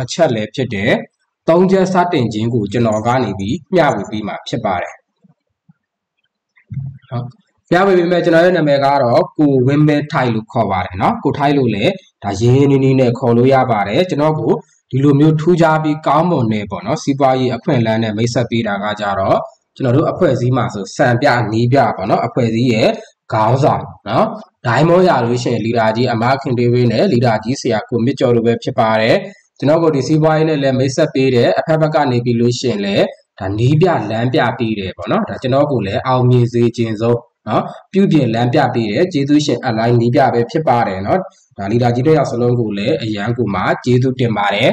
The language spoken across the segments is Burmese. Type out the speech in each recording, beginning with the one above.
အချက်လည်းဖြစ်တဲ့သုံးချက်စတင်ခြင်းကိုကျွန်တော်ကနေပြီးမျှဝေပေးမှာဖြစ်ပါတယ်။ဟုတ်မျှဝေပေးမယ်ကျွန်တော်ရဲ့နာမည်ကတော့ကိုဝင်းမဲထိုင်လို့ခေါ်ပါတယ်နော်ကိုထိုင်လို့လည်းဒါရင်းရင်းနီးနီးနဲ့ခေါ်လို့ရပါတယ်ကျွန်တော်ကိုဒီလိုမျိုးထူးခြားပြီးကောင်းမွန်နေပေါ့နော်စီးပွားရေးအခွင့်အလမ်းနဲ့မိတ်ဆက်ပေးတာကကြတော့ကျွန်တော်တို့အဖွဲ့အစည်းမှာဆိုစံပြနီးပြပေါ့နော်အဖွဲ့အစည်းရဲ့ခေါင်းဆောင်နော်ဒိုင်းမောရလို့ရှိရင်လီဒါကြီးအမခင်ဒေးဝင်းနဲ့လီဒါကြီးဆရာကိုမြစ်ကျော်လိုပဲဖြစ်ပါတယ် ကျွန်တော်တို့ဒီစီးပွားရေးနဲ့လည်းမိတ်ဆက်ပေးတယ်အဖက်ဘက်ကနေပြီးလို့ရှိရင်လည်းဒါနီးပြလမ်းပြပေးတယ်ပေါ့နော်ဒါကျွန်တော်ကိုလည်းအောင်မြင်စေခြင်းဆုံးနော်ပြုပြင်လမ်းပြပေးတယ်ကျေးဇူးရှင်အလိုက်နီးပြပဲဖြစ်ပါတယ်နော်ဒါလီဒါကြီးတို့ရောက်စလုံးကိုလည်းအရန်ကိုမှကျေးဇူးတင်ပါတယ်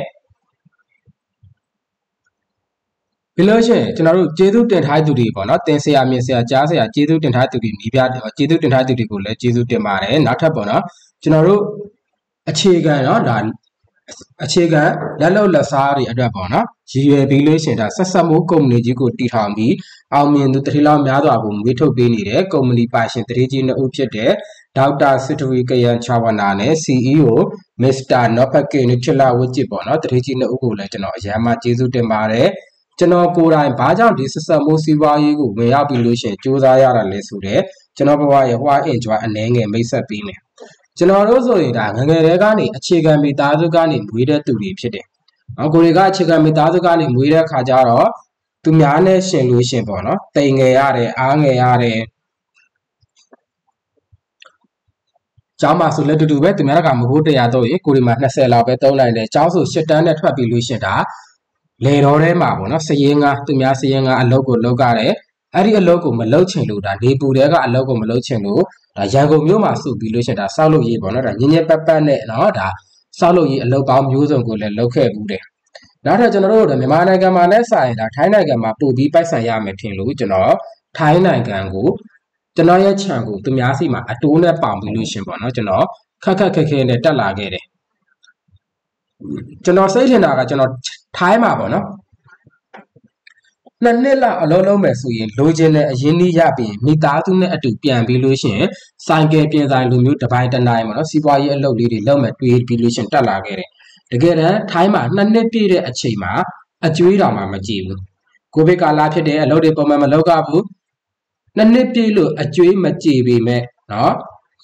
ဒီလိုရှင်ကျွန်တော်တို့ကျေးဇူးတင်ထားသူတွေပေါ့နော်တင်ဆရာမြင်ဆရာကြားဆရာကျေးဇူးတင်ထားသူတွေနီးပြကျေးဇူးတင်ထားသူတွေကိုလည်းကျေးဇူးတင်ပါတယ်နောက်ထပ်ပေါ့နော်ကျွန်တော်တို့အခြေခံเนาะဒါ အခြေခံလက်လုံလက်စားတွေအတွက်ပေါ့နော်ရည်ရွယ်ပြီးလို့ရှင်ဒါဆက်ဆက်မှုကုမ္ပဏီကြီးကိုတည်ထောင်ပြီးအောင်မြင်သူတတိလောက်များစွာကိုမွေးထုတ်ပေးနေတဲ့ကုမ္ပဏီပိုင်ရှင်တတိကြီးနှစ်ဦးဖြစ်တဲ့ဒေါက်တာစစ်တဝီကယန်ချာဝနာနဲ့ CEO မစ္စတာနော့ဖက်ကေနူထလာဝစ်ချစ်ပေါ့နော်တတိကြီးနှစ်ဦးကိုလည်းကျွန်တော်အရန်မှကျေးဇူးတင်ပါတယ်ကျွန်တော်ကိုယ်တိုင်ဘာကြောင့်ဒီဆက်ဆက်မှုစီးပွားရေးကိုဝင်ရောက်ပြီးလို့ရှင်စူးစမ်းရတာလဲဆိုတော့ကျွန်တော်ဘဝရဲ့ why enjoy အနေငယ်မိတ်ဆက်ပေးမယ် ကျွန်တော်တို့ဆိုရင်ဒါငငယ်တဲကနေအခြေခံမိသားစုကနေမွေးတဲ့သူတွေဖြစ်တယ်။နော်ကိုတွေကအခြေခံမိသားစုကနေမွေးတဲ့ခါကျတော့သူများနဲ့ရှင်လို့ရှင်ပေါ့နော်။တိမ်ငယ်ရတယ်အားငယ်ရတယ်ကျောင်းမှာဆိုလက်တူတူပဲသူများကမဟုတ်တရားတော့ရေကိုဒီမှာ20လောက်ပဲသုံးနိုင်တယ်ကျောင်းဆို10တန်းနဲ့ထွက်ပြီးလို့ရှင်ဒါလေတော်ထဲမှာပေါ့နော်စရင်ငါသူများစရင်ငါအလုပ်ကိုလုပ်ရတယ် အဲ့ဒီအလုပ်ကိုမလုပ်ချင်လို့ဒါနေပူတဲကအလုပ်ကိုမလုပ်ချင်လို့ဒါရန်ကုန်မြို့မှာစုပြီးလို့ရှိရင်ဒါစောက်လို့ရေးပေါ့နော်ဒါညင်ညင်ပတ်ပတ်နဲ့နော်ဒါစောက်လို့ရေးအလုပ်ပေါင်းမျိုးစုံကိုလည်းလုပ်ခဲ့ဘူးတယ်နောက်ထပ်ကျွန်တော်တို့မြန်မာနိုင်ငံမှာလည်းစာရင်ဒါထိုင်းနိုင်ငံမှာပို့ပြီးပိုက်ဆံရမယ်ထင်လို့ကျွန်တော်ထိုင်းနိုင်ငံကိုကျွန်တော်ရဲ့ခြံကိုသူများစီမှာအတိုးနဲ့ပေါင်ပြီးလို့ရှင်ပေါ့နော်ကျွန်တော်ခက်ခက်ခက်ခဲနဲ့တက်လာခဲ့တယ်ကျွန်တော်စိတ်ထင်တာကကျွန်တော်ထိုင်းမှာပေါ့နော် နှစ်နှစ်လောက်အလုံးလုံးမယ်ဆိုရင်လိုချင်တဲ့အရင်းနှီးရပြီးမိသားစုနဲ့အတူပြန်ပြီးလို့ရှိရင်ဆိုင်ကယ်ပြင်ဆိုင်လိုမျိုးတစ်ပိုင်းတစ်နိုင်ပေါ့နော်စီးပွားရေးအလုပ်လေးတွေလုပ်မယ်တွေးပြီးလို့ရှိရင်တက်လာခဲ့တယ်တကယ်တမ်းထိုင်းမှာနှစ်နှစ်ပြည့်တဲ့အချိန်မှာအကျွေးတောင်မှမကြည့်ဘူးကိုဗစ်ကာလဖြစ်တဲ့အလုပ်တွေပုံမှန်မလုပ်ကြဘူးနှစ်နှစ်ပြည့်လို့အကျွေးမကြည့်ပေမဲ့နော်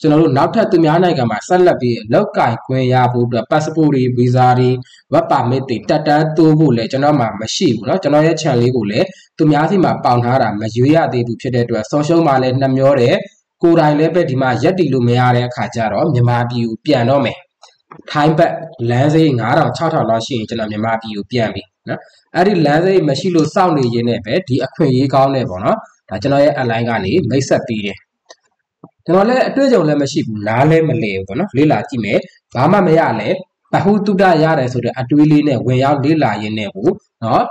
ကျွန်တော်တို့နောက်ထပ်သူများနိုင်ငံမှာဆက်လက်ပြီးလောက်ကင်ခွင့်ရဖို့အတွက် passport တွေ visa တွေ work permit တွေတက်တန်းတိုးဖို့လည်းကျွန်တော်မှမရှိဘူးเนาะကျွန်တော်ရဲ့ channel လေးကိုလည်းသူများစီမှာပေါင်ထားတာမရွေးရသေးဘူးဖြစ်တဲ့အတွက်ဆုံးရှုံးမှလည်းနှမျောတယ်ကိုယ်တိုင်လည်းပဲဒီမှာရက်တီလို့မရတဲ့အခါကျတော့မြန်မာပြည်ကိုပြန်တော့မယ်ထိုင်းဘက်လမ်းစိမ်း9000 6000လောက်ရှိရင်ကျွန်တော်မြန်မာပြည်ကိုပြန်ပြီနော်အဲ့ဒီလမ်းစိမ်းမရှိလို့စောင့်နေရင်းနဲ့ပဲဒီအခွင့်အရေးကောင်းနေပေါ့နော်ဒါကျွန်တော်ရဲ့ online ကနေမိတ်ဆက်ပြီးတယ် ကျွန်တော်လည်းအတွေ့အကြုံလည်းမရှိဘူးနားလည်းမလည်ဘူးပေါ့နော်လေ့လာကြည့်မယ်ဘာမှမရလဲဘဟုတုတရတယ်ဆိုတဲ့အတွေးလေးနဲ့ဝင်ရောက်လေ့လာရင်းနဲ့ကိုနော်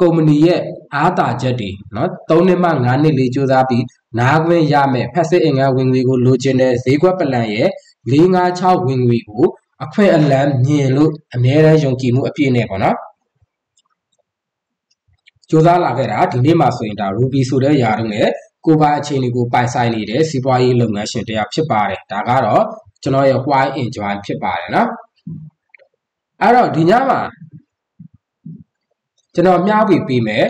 ကုမ္ပဏီရဲ့အားသာချက်တွေနော်3နှစ်မှ5နှစ်လေးစူးစမ်းပြီးနားခွင့်ရမယ်ဖက်စစ်အင်္ဂါဝင်ငွေကိုလိုချင်တဲ့ဈေးကွက်ပလန်ရဲ့456ဝင်ငွေကိုအခွင့်အလမ်းမြင်လို့အများရန်ယုံကြည်မှုအပြည့်နဲ့ပေါ့နော်စူးစမ်းလာခဲ့တာဒီနေ့မှဆိုရင်ဒါ Ruby ဆိုတဲ့ຢာတုန်းနဲ့ ကိုပိုင်အခြေအနေကိုပိုင်ဆိုင်နေတဲ့စီးပွားရေးလုပ်ငန်းရှင်တရားဖြစ်ပါတယ်ဒါကတော့ကျွန်တော်ရဲ့ why enjoy ဖြစ်ပါတယ်နော်အဲ့တော့ဒီညမှာကျွန်တော်မျှဝေပေးမယ်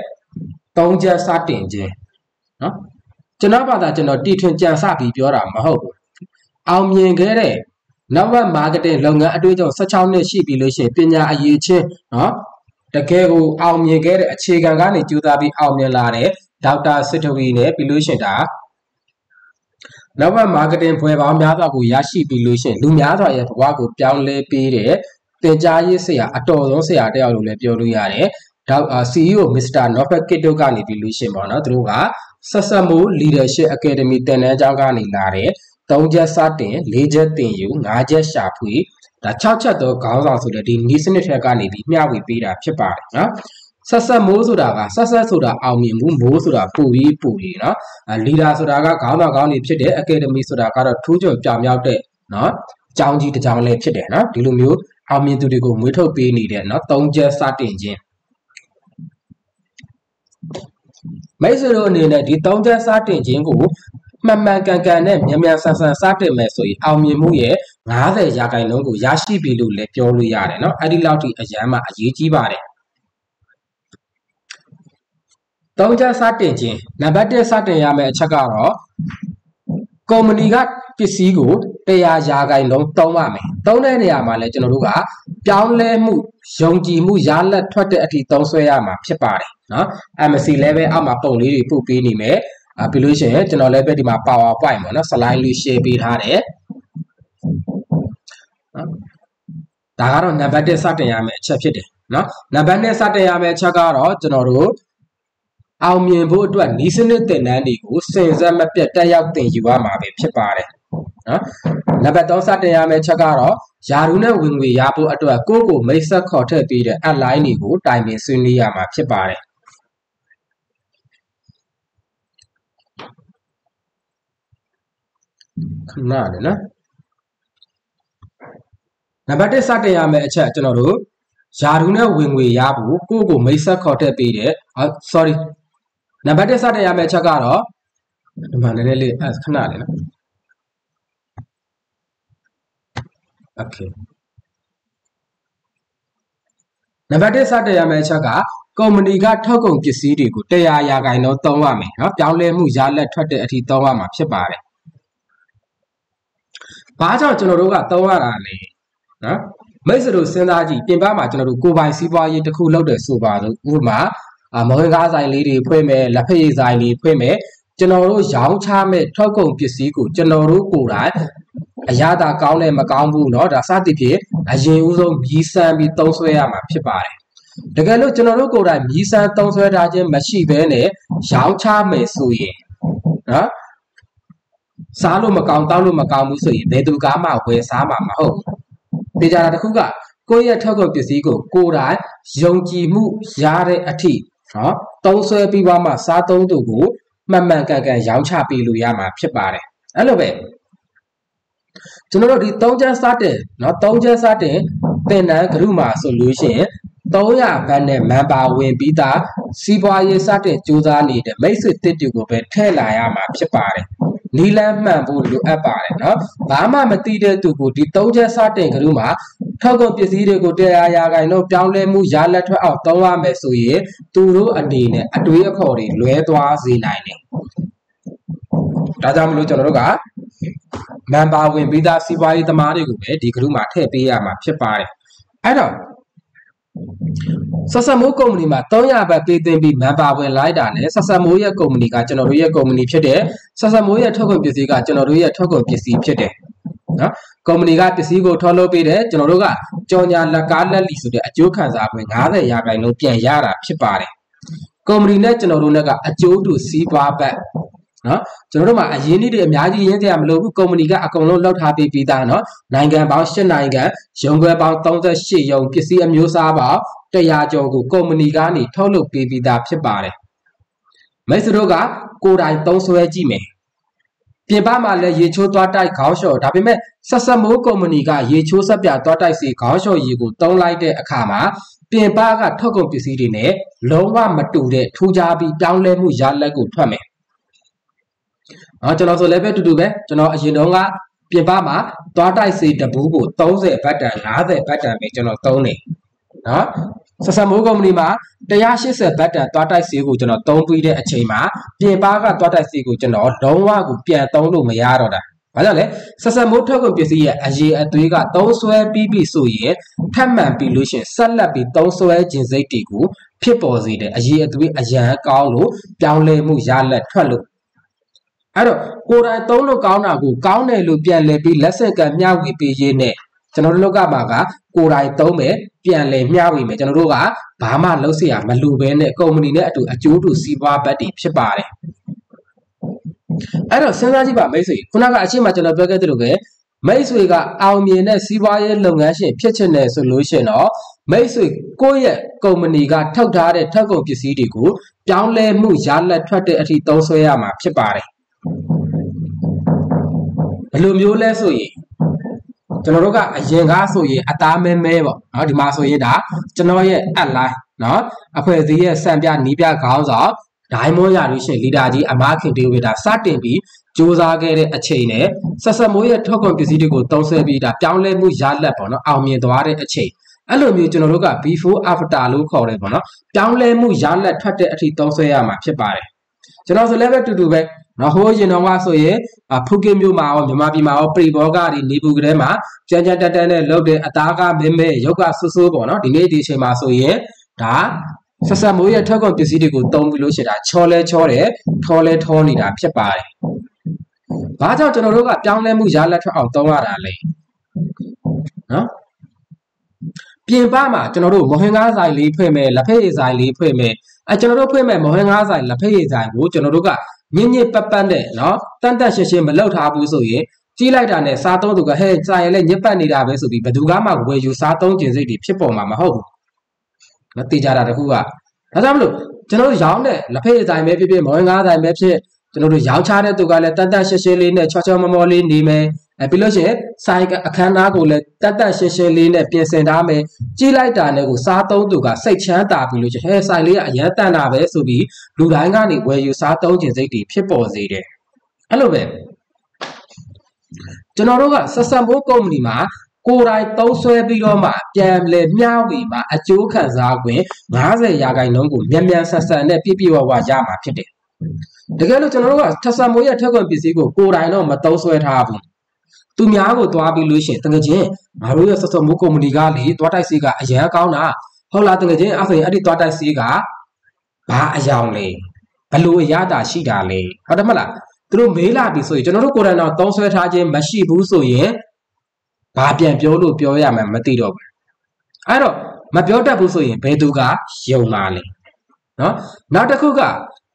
၃ချက်စတင်ခြင်းနော်ကျွန်တော်ဘာသာကျွန်တော်တီထွင်ကြံစပြီးပြောတာမဟုတ်ဘူးအောင်မြင်ခဲ့တဲ့နောက်ဘက် marketing လုပ်ငန်းအတွေ့အကြုံ16နှစ်ရှိပြီလို့ရှိရင်ပညာအရေးချင်းနော်တကယ်ကိုအောင်မြင်ခဲ့တဲ့အခြေခံကနေကြိုးစားပြီးအောင်မြင်လာတဲ့ ဒေါက်တာစစ်တဝီနဲ့ပြီးလို့ရှင်ဒါနောက်ဘက် marketing ဘွယ်ပေါင်းများစွာကိုရရှိပြီးလို့ရှင်လူများစွာရဲ့ဘဝကိုပြောင်းလဲပေးတဲ့သင်ကြားရေးဆရာအတော်ဆုံးဆရာတယောက်လို့လည်းပြောလို့ရတယ်ဒေါက် CEO Mr. Nofet Kiddo ကနေပြီးလို့ရှင်ပေါ့နော်သူတို့ကဆက်ဆက်မှု leadership academy တင်နန်းကျောင်းကနေလာတဲ့၃ချက်စတင်၄ချက်တင်ယူ၅ချက်ရှာဖွေဒါ6ချက်သောခေါင်းဆောင်ဆိုတဲ့ဒီနီးစနစ်ထက်ကနေပြီးမျှဝေပေးတာဖြစ်ပါတယ်နော် ဆက်ဆက်မိုးဆိုတာကဆက်ဆက်ဆိုတာအောင်မြင်မှုမိုးဆိုတာပူပြီးပူပြီးနော်လီဒါဆိုတာကခေါင်းဆောင်ခေါင်းတွေဖြစ်တယ်အကယ်ဒမီဆိုတာကတော့ထူးချွန်ပြောင်မြောက်တဲ့နော်အကြောင်းကြီးတစ်ကြောင်းလည်းဖြစ်တယ်နော်ဒီလိုမျိုးအောင်မြင်သူတွေကိုမွေးထုတ်ပေးနေတဲ့နော်သုံးချက်စတင်ခြင်းမိတ်ဆွေတို့အနေနဲ့ဒီသုံးချက်စတင်ခြင်းကိုမှန်မှန်ကန်ကန်နဲ့မြန်မြန်ဆန်ဆန်စတင်မယ်ဆိုရင်အောင်မြင်မှုရဲ့90ရာခိုင်နှုန်းကိုရရှိပြီလို့လည်းပြောလို့ရတယ်နော်အဲ့ဒီလောက်ထိအရန်မှအရေးကြီးပါတယ် သုံးချက်စတင်ခြင်းနံပါတ်1စတင်ရမယ့်အချက်ကတော့ကုမ္ပဏီကပစ္စည်းကို100ရာခိုင်နှုန်းသုံးရမယ်။သုံးတဲ့နေရာမှာလည်းကျွန်တော်တို့ကပြောင်းလဲမှုယုံကြည်မှုရလက်ထွက်တဲ့အထိသုံးဆွဲရမှာဖြစ်ပါတယ်နော်။ MSC level အောက်မှာပုံလေးတွေပို့ပေးနေမယ်။အာပြီးလို့ရှိရင်ကျွန်တော်လည်းပဲဒီမှာ PowerPoint ပေါ့နော် slide လေး share ပေးထားတယ်။နော်ဒါကတော့နံပါတ်1စတင်ရမယ့်အချက်ဖြစ်တယ်နော်။နံပါတ်2စတင်ရမယ့်အချက်ကတော့ကျွန်တော်တို့ အောင်မြင်ဖို့အတွက်ဤစနစ်သင်တန်းတွေကိုစင်စက်မပြတ်တက်ရောက်သင်ယူရမှာပဲဖြစ်ပါတယ်နော်နံပါတ်3စတင်ရမယ့်ချက်ကတော့ယာရုနဲ့ဝင်ငွေရဖို့အတွက်ကိုယ့်ကိုမိတ်ဆက်ခေါ်ထည့်ပေးတဲ့ align တွေကိုတိုင်ပင်ဆွေးနွေးရမှာဖြစ်ပါတယ်ခဏလေနော်နံပါတ်1စတင်ရမယ့်အချက်ကျွန်တော်တို့ယာရုနဲ့ဝင်ငွေရဖို့ကိုယ့်ကိုမိတ်ဆက်ခေါ်ထည့်ပေးတဲ့ sorry နံပါတ်1စတင်ရမယ့်အချက်ကတော့ဒီမှာနည်းနည်းလေးခဏလေးနော် okay နံပါတ်1စတင်ရမယ့်အချက်ကကုမ္ပဏီကထုတ်ကုန်ပစ္စည်းတွေကို100ရာခိုင်နှုန်းသုံးရမယ်เนาะပြောင်းလဲမှုရလက်ထွက်တဲ့အထိသုံးရမှာဖြစ်ပါတယ်။ဘာကြောင့်ကျွန်တော်တို့ကသုံးရတာလဲเนาะမိတ်ဆွေတို့စဉ်းစားကြည့်ပြင်ပမှာကျွန်တော်တို့ကိုပိုင်စီးပွားရေးတစ်ခုလုပ်တယ်ဆိုပါတော့ဥပမာ မဝင်ကားဆိုင်လေးတွေဖွင့်မယ်လက်ဖက်ရည်ဆိုင်လေးဖွင့်မယ်ကျွန်တော်တို့ရောင်းချမဲ့ထုတ်ကုန်ပစ္စည်းကိုကျွန်တော်တို့ကိုယ်တိုင်အရသာကောင်းတယ်မကောင်းဘူးเนาะဒါစသဖြင့်အရင်ဦးဆုံးမြည်ဆန်းပြီးသုံးဆွဲရမှာဖြစ်ပါတယ်တကယ်လို့ကျွန်တော်တို့ကိုယ်တိုင်မြည်ဆန်းသုံးဆွဲထားခြင်းမရှိဘဲနဲ့ရောင်းချမယ်ဆိုရင်နော်စားလို့မကောင်းတောက်လို့မကောင်းဘူးဆိုရင်ဘယ်သူကမှဝယ်စားမှာမဟုတ်ဘူးတေချာတာတစ်ခုကကိုယ့်ရဲ့ထောက်ကုန်ပစ္စည်းကိုကိုယ်တိုင်ယုံကြည်မှုရတဲ့အထိ နော်သုံးဆွဲပြီးသွားမှစားသုံးသူကိုမှန်မှန်ကန်ကန်ရောင်းချပေးလို့ရမှာဖြစ်ပါတယ်အဲ့လိုပဲကျွန်တော်တို့ဒီ3ချက်စတင်နော်3ချက်စတင်သင်တန်းဂရုမာဆိုလို့ရှိရင်300ဘတ်နဲ့မန်ပါဝင်ပြီးသားစီးပွားရေးစတင်စူးစမ်းနေတဲ့မိတ်ဆွေတစ်တူကိုပဲထည့်လာရမှာဖြစ်ပါတယ်နီလန်းမှန်ဖို့လိုအပ်ပါတယ်နော်ဘာမှမသိတဲ့သူကိုဒီ၃ချက်စတင်ကလူမှာ ထောက်ကုန်ပစ္စည်းတွေကိုတရားရာခိုင်တော့ပြောင်းလဲမှုရလက်ထွက်အောင်သုံးရမယ်ဆိုရင်သူတို့အနေနဲ့အတွေးအခေါ်တွေလွဲသွားစေနိုင်တယ်ဒါကြောင့်မလို့ကျွန်တော်တို့ကမန်ပါဝင်ပြီးသားစီးပွားရေးသမားတွေကိုပဲဒီ group မှာထည့်ပေးရမှာဖြစ်ပါတယ်အဲ့တော့ဆက်ဆက်မိုးကုမ္ပဏီမှာ300ဘတ်ပေးသွင်းပြီးမန်ပါဝင်လိုက်တာနဲ့ဆက်ဆက်မိုးရဲ့ကုမ္ပဏီကကျွန်တော်တို့ရဲ့ကုမ္ပဏီဖြစ်တဲ့ဆက်ဆက်မိုးရဲ့ထုတ်ကုန်ပစ္စည်းကကျွန်တော်တို့ရဲ့ထုတ်ကုန်ပစ္စည်းဖြစ်တယ် နော်ကုမ္ပဏီကပစ္စည်းကိုထုတ်လုပ်ပေးတယ်ကျွန်တော်တို့ကကြော်ညာလက်ကားလက်လီဆိုတဲ့အကျိုးခံစားခွင့်90ရာခိုင်နှုန်းပြန်ရတာဖြစ်ပါတယ်ကုမ္ပဏီနဲ့ကျွန်တော်တို့နဲ့ကအကျိုးတူစီးပွားဘတ်နော်ကျွန်တော်တို့မှာအရင်းနှီးတွေအများကြီးရင်းစရာမလိုဘူးကုမ္ပဏီကအကုန်လုံးလောက်ထားပေးပြီးသားနော်နိုင်ငံပေါင်း၈နိုင်ငံရုံးခွဲပေါင်း38ရုံးပစ္စည်းအမျိုးအစားပေါင်း100ကျော်ကိုကုမ္ပဏီကနေထုတ်လုပ်ပေးပြီးသားဖြစ်ပါတယ်မိတ်ဆွေတို့ကကိုယ်တိုင်သုံးဆွဲကြည့်မယ် ပြင်ပမှာလည်းရေချိုးသွားတိုက်ခေါင်းလျှော်ဒါပေမဲ့ဆက်ဆက်မိုးကုမ္ပဏီကရေချိုးဆက်ပြသွားတိုက်စီခေါင်းလျှော်ရေကိုတုံးလိုက်တဲ့အခါမှာပြင်ပကထုတ်ကုန်ပစ္စည်းတွေနဲ့လုံးဝမတူတဲ့ထူးခြားပြီးပြောင်းလဲမှုရလဒ်ကိုထွက်မယ်နော်ကျွန်တော်ဆိုလည်းပဲတူတူပဲကျွန်တော်အရင်တုန်းကပြင်ပမှာသွားတိုက်စီတဘူးကို30ဘတ်တန်50ဘတ်တန်ပဲကျွန်တော်သုံးနေနော် ဆက်ဆံမိုးကုမ္ပဏီမှာ180ဘတ်တန်သွားတိုက်စီကိုကျွန်တော်သုံးပြီးတဲ့အချိန်မှာပြင်ပကသွားတိုက်စီကိုကျွန်တော်လုံးဝကိုပြန်သုံးလို့မရတော့တာဘာကြောင့်လဲဆက်ဆက်မိုးထုတ်ကုန်ပစ္စည်းရဲ့အရေးအသွေးကသုံးဆွဲပြီးပြီဆိုရင်ထပ်မံပြီးလို့ရှင်ဆက်လက်ပြီးသုံးဆွဲခြင်းစိတ်တွေကိုဖြစ်ပေါ်စေတယ်အရေးအသွေးအရန်ကောင်းလို့ပြောင်းလဲမှုရလက်ထွက်လို့အဲ့တော့ကိုယ်တိုင်သုံးလို့ကောင်းတာကိုကောင်းတယ်လို့ပြန်လည်ပြီးလက်ဆက်ကမျှဝေပေးရေးနဲ့ကျွန်တော်တို့လောက်ကမှာက ကိုယ်တိုင်သုံးမယ်ပြန်လည်မျှဝေမယ်ကျွန်တော်တို့ကဘာမှလုပ်เสียမလိုဘဲနဲ့ကုမ္ပဏီနဲ့အတူအကျိုးတူစီးပွားဘတ်တွေဖြစ်ပါတယ်အဲ့တော့စဉ်းစားကြည့်ပါမိတ်ဆွေခုနကအချိန်မှကျွန်တော်ပြောခဲ့သလိုပဲမိတ်ဆွေကအောင်မြင်တဲ့စီးပွားရေးလုပ်ငန်းရှင်ဖြစ်ချင်တယ်ဆိုလို့ရှိရင်တော့မိတ်ဆွေကိုယ့်ရဲ့ကုမ္ပဏီကထုတ်ထားတဲ့ထုတ်ကုန်ပစ္စည်းတွေကိုပြောင်းလဲမှုရလက်ထွက်တဲ့အထိသုံးဆွဲရမှာဖြစ်ပါတယ်ဘယ်လိုမျိုးလဲဆိုရင် ကျွန်တော်တို့ကအရင်ကားဆိုရင်အသားမဲမဲပေါ့နော်ဒီမှာဆိုရင်ဒါကျွန်တော်ရဲ့ add line နော်အဖွဲ့အစည်းရဲ့စံပြနီးပြခေါင်းဆောင်ဒိုင်းမောရလို့ရှိရင်လီဒါကြီးအမားခင်တေဝေတာစတင်ပြီးစူးစမ်းခဲ့တဲ့အချိန်နဲ့ဆက်ဆက်မိုးရဲ့ထုတ်ကုန်ပစ္စည်းတွေကိုတုံးဆွဲပြီးဒါပြောင်းလဲမှုရလတ်ပေါ့နော်အောင်မြင်သွားတဲ့အချိန်အဲ့လိုမျိုးကျွန်တော်တို့က before after လို့ခေါ်တယ်ပေါ့နော်ပြောင်းလဲမှုရလတ်ထွက်တဲ့အထိတုံးဆွဲရမှာဖြစ်ပါတယ်ကျွန်တော်ဆိုလည်းပဲတူတူပဲ နော်ဟိုးရင်တော့ကဆိုရင်ဖုတ်ကင်းမျိုးမှာရောမြန်မာပြည်မှာရောပရိဘောဂတွေနေပူကလေးမှာကြမ်းကြမ်းတက်တက်နဲ့လုပ်တဲ့အသားကမင်းမဲရုပ်ကဆူဆူပေါ့နော်ဒီနေ့ဒီအချိန်မှာဆိုရင်ဒါဆက်ဆက်မိုးရဲ့ထွက်ကုန်ပစ္စည်းတွေကိုတုံးပြီးလို့ရှိတာချောလဲချောတယ်ထောလဲထောနေတာဖြစ်ပါတယ်။ဘာကြောင့်ကျွန်တော်တို့ကပြောင်းလဲမှုရလက်ထွက်အောင်တုံးရတာလဲ။နော်ပြင်ပမှာကျွန်တော်တို့မဟင်ကားဆိုင်လေးဖွင့်မယ်လက်ဖက်ရည်ဆိုင်လေးဖွင့်မယ်အဲကျွန်တော်တို့ဖွင့်မယ်မဟင်ကားဆိုင်လက်ဖက်ရည်ဆိုင်ကိုကျွန်တော်တို့က ညင်ညစ်ပတ်ပတ်နဲ့နော်တန်တက်ရှင်းရှင်းမလောက်ထားဘူးဆိုရင်ကြီးလိုက်တာနဲ့စားသုံးသူကဟဲ့စာရလဲညစ်ပတ်နေတာပဲဆိုပြီးဘယ်သူမှဝယ်ယူစားသုံးကျင်စိတ်တွေဖြစ်ပေါ်မှာမဟုတ်ဘူး။မတိကြတာတခုကဒါကြောင့်မလို့ကျွန်တော်တို့ရောင်းတဲ့လက်ဖက်ရည်ဆိုင်ပဲဖြစ်ဖြစ်မဟင်ကားဆိုင်ပဲဖြစ်ကျွန်တော်တို့ရောင်းချတဲ့သူကလည်းတန်တက်ရှင်းရှင်းလေးနဲ့ချောချောမောမောလေးနေမယ် အဲပြီးလို့ရှိရင်ဆိုင်အခန်းသားကိုလည်းတက်တက်ရှင်းရှင်းလေးနဲ့ပြင်ဆင်ထားမယ်ကြီးလိုက်တာနဲ့ကိုစားသုံးသူကစိတ်ချမ်းသာပြီးလို့ရှိရင်ဟဲဆိုင်လေးကအရန်တန်တာပဲဆိုပြီးလူတိုင်းကနေဝယ်ယူစားသုံးခြင်းစိတ်တွေဖြစ်ပေါ်စေတယ်အဲ့လိုပဲကျွန်တော်တို့ကဆက်ဆံဖို့ကုမ္ပဏီမှာကိုယ်တိုင်သုံးဆွဲပြီးတော့မှပြန်လဲမျှဝေမှာအကျိုးခံစား권90ရာခိုင်နှုန်းကိုမြန်မြန်ဆက်ဆက်နဲ့ပြည့်ပြည့်ဝဝရမှာဖြစ်တယ်တကယ်လို့ကျွန်တော်တို့ကထဆံမိုးရဲ့ထက်ခွန်ပစ္စည်းကိုကိုယ်တိုင်တော့မသုံးဆွဲထားဘူး သူများကိုသွားပြီးလို့ရှိရင်တကယ်ချင်းငါတို့ရဲ့ဆော့ဆော့မိုးကုမ္ပဏီကလေသွားတိုက်စီးကအရန်ကောင်းတာဟုတ်လားတကယ်ချင်းအဲ့ဆိုရင်အဲ့ဒီသွားတိုက်စီးကဘာအယောင်လဲဘလို့အရတာရှိတာလဲဟုတ်တယ်မလားသူတို့မေးလာပြီဆိုရင်ကျွန်တော်တို့ကိုယ်တိုင်တော့သုံးဆွဲထားခြင်းမရှိဘူးဆိုရင်ဘာပြန်ပြောလို့ပြောရမှမသိတော့ဘူးအဲ့တော့မပြောတတ်ဘူးဆိုရင်ဘယ်သူကယုံပါလဲနော်နောက်တစ်ခုက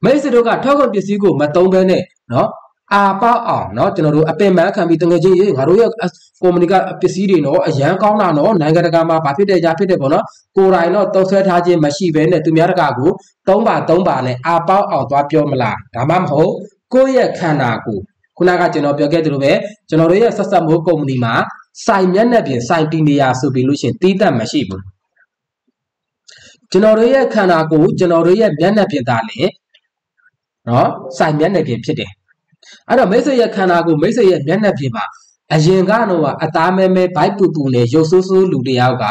မိတ်ဆွေတို့ကထောက်ကုန်ပစ္စည်းကိုမသုံးဘဲနဲ့နော် အာပေါက်အောင်เนาะကျွန်တော်တို့အပင်ပန်းခံပြီးတငယ်ချင်းရေငါတို့ရဲ့ကုမ္ပဏီကပစ္စည်းတွေเนาะအရန်ကောင်းတာเนาะနိုင်ငံတကာမှာဘာဖြစ်တဲ့ကြဖြစ်တဲ့ပေါ့เนาะကိုယ်တိုင်တော့တုံးဆွဲထားခြင်းမရှိဘဲနဲ့သူများတကာကိုသုံးပါသုံးပါနဲ့အာပေါက်အောင်သွားပြောမလားဒါမှမဟုတ်ကိုယ့်ရဲ့ခန္ဓာကိုယ်ခုနကကျွန်တော်ပြောခဲ့သလိုပဲကျွန်တော်တို့ရဲ့ဆက်ဆက်မိုးကုမ္ပဏီမှာစိုင်မျက်နှာပြင်စိုင်တီနေယာဆိုပြီးလို့ရှိရင်တီးတတ်မရှိဘူးကျွန်တော်တို့ရဲ့ခန္ဓာကိုယ်ကျွန်တော်တို့ရဲ့မျက်နှာပြင်သားလေနော်စိုင်မျက်နှာပြင်ဖြစ်တယ် အဲ့တော့မိတ်ဆွေရဲ့ခန္ဓာကိုမိတ်ဆွေရဲ့မျက်နှာပြင်မှာအရင်ကတော့အသားမဲမဲဘိုက်ပူပူနဲ့ရုပ်ဆိုးဆိုးလူတယောက်က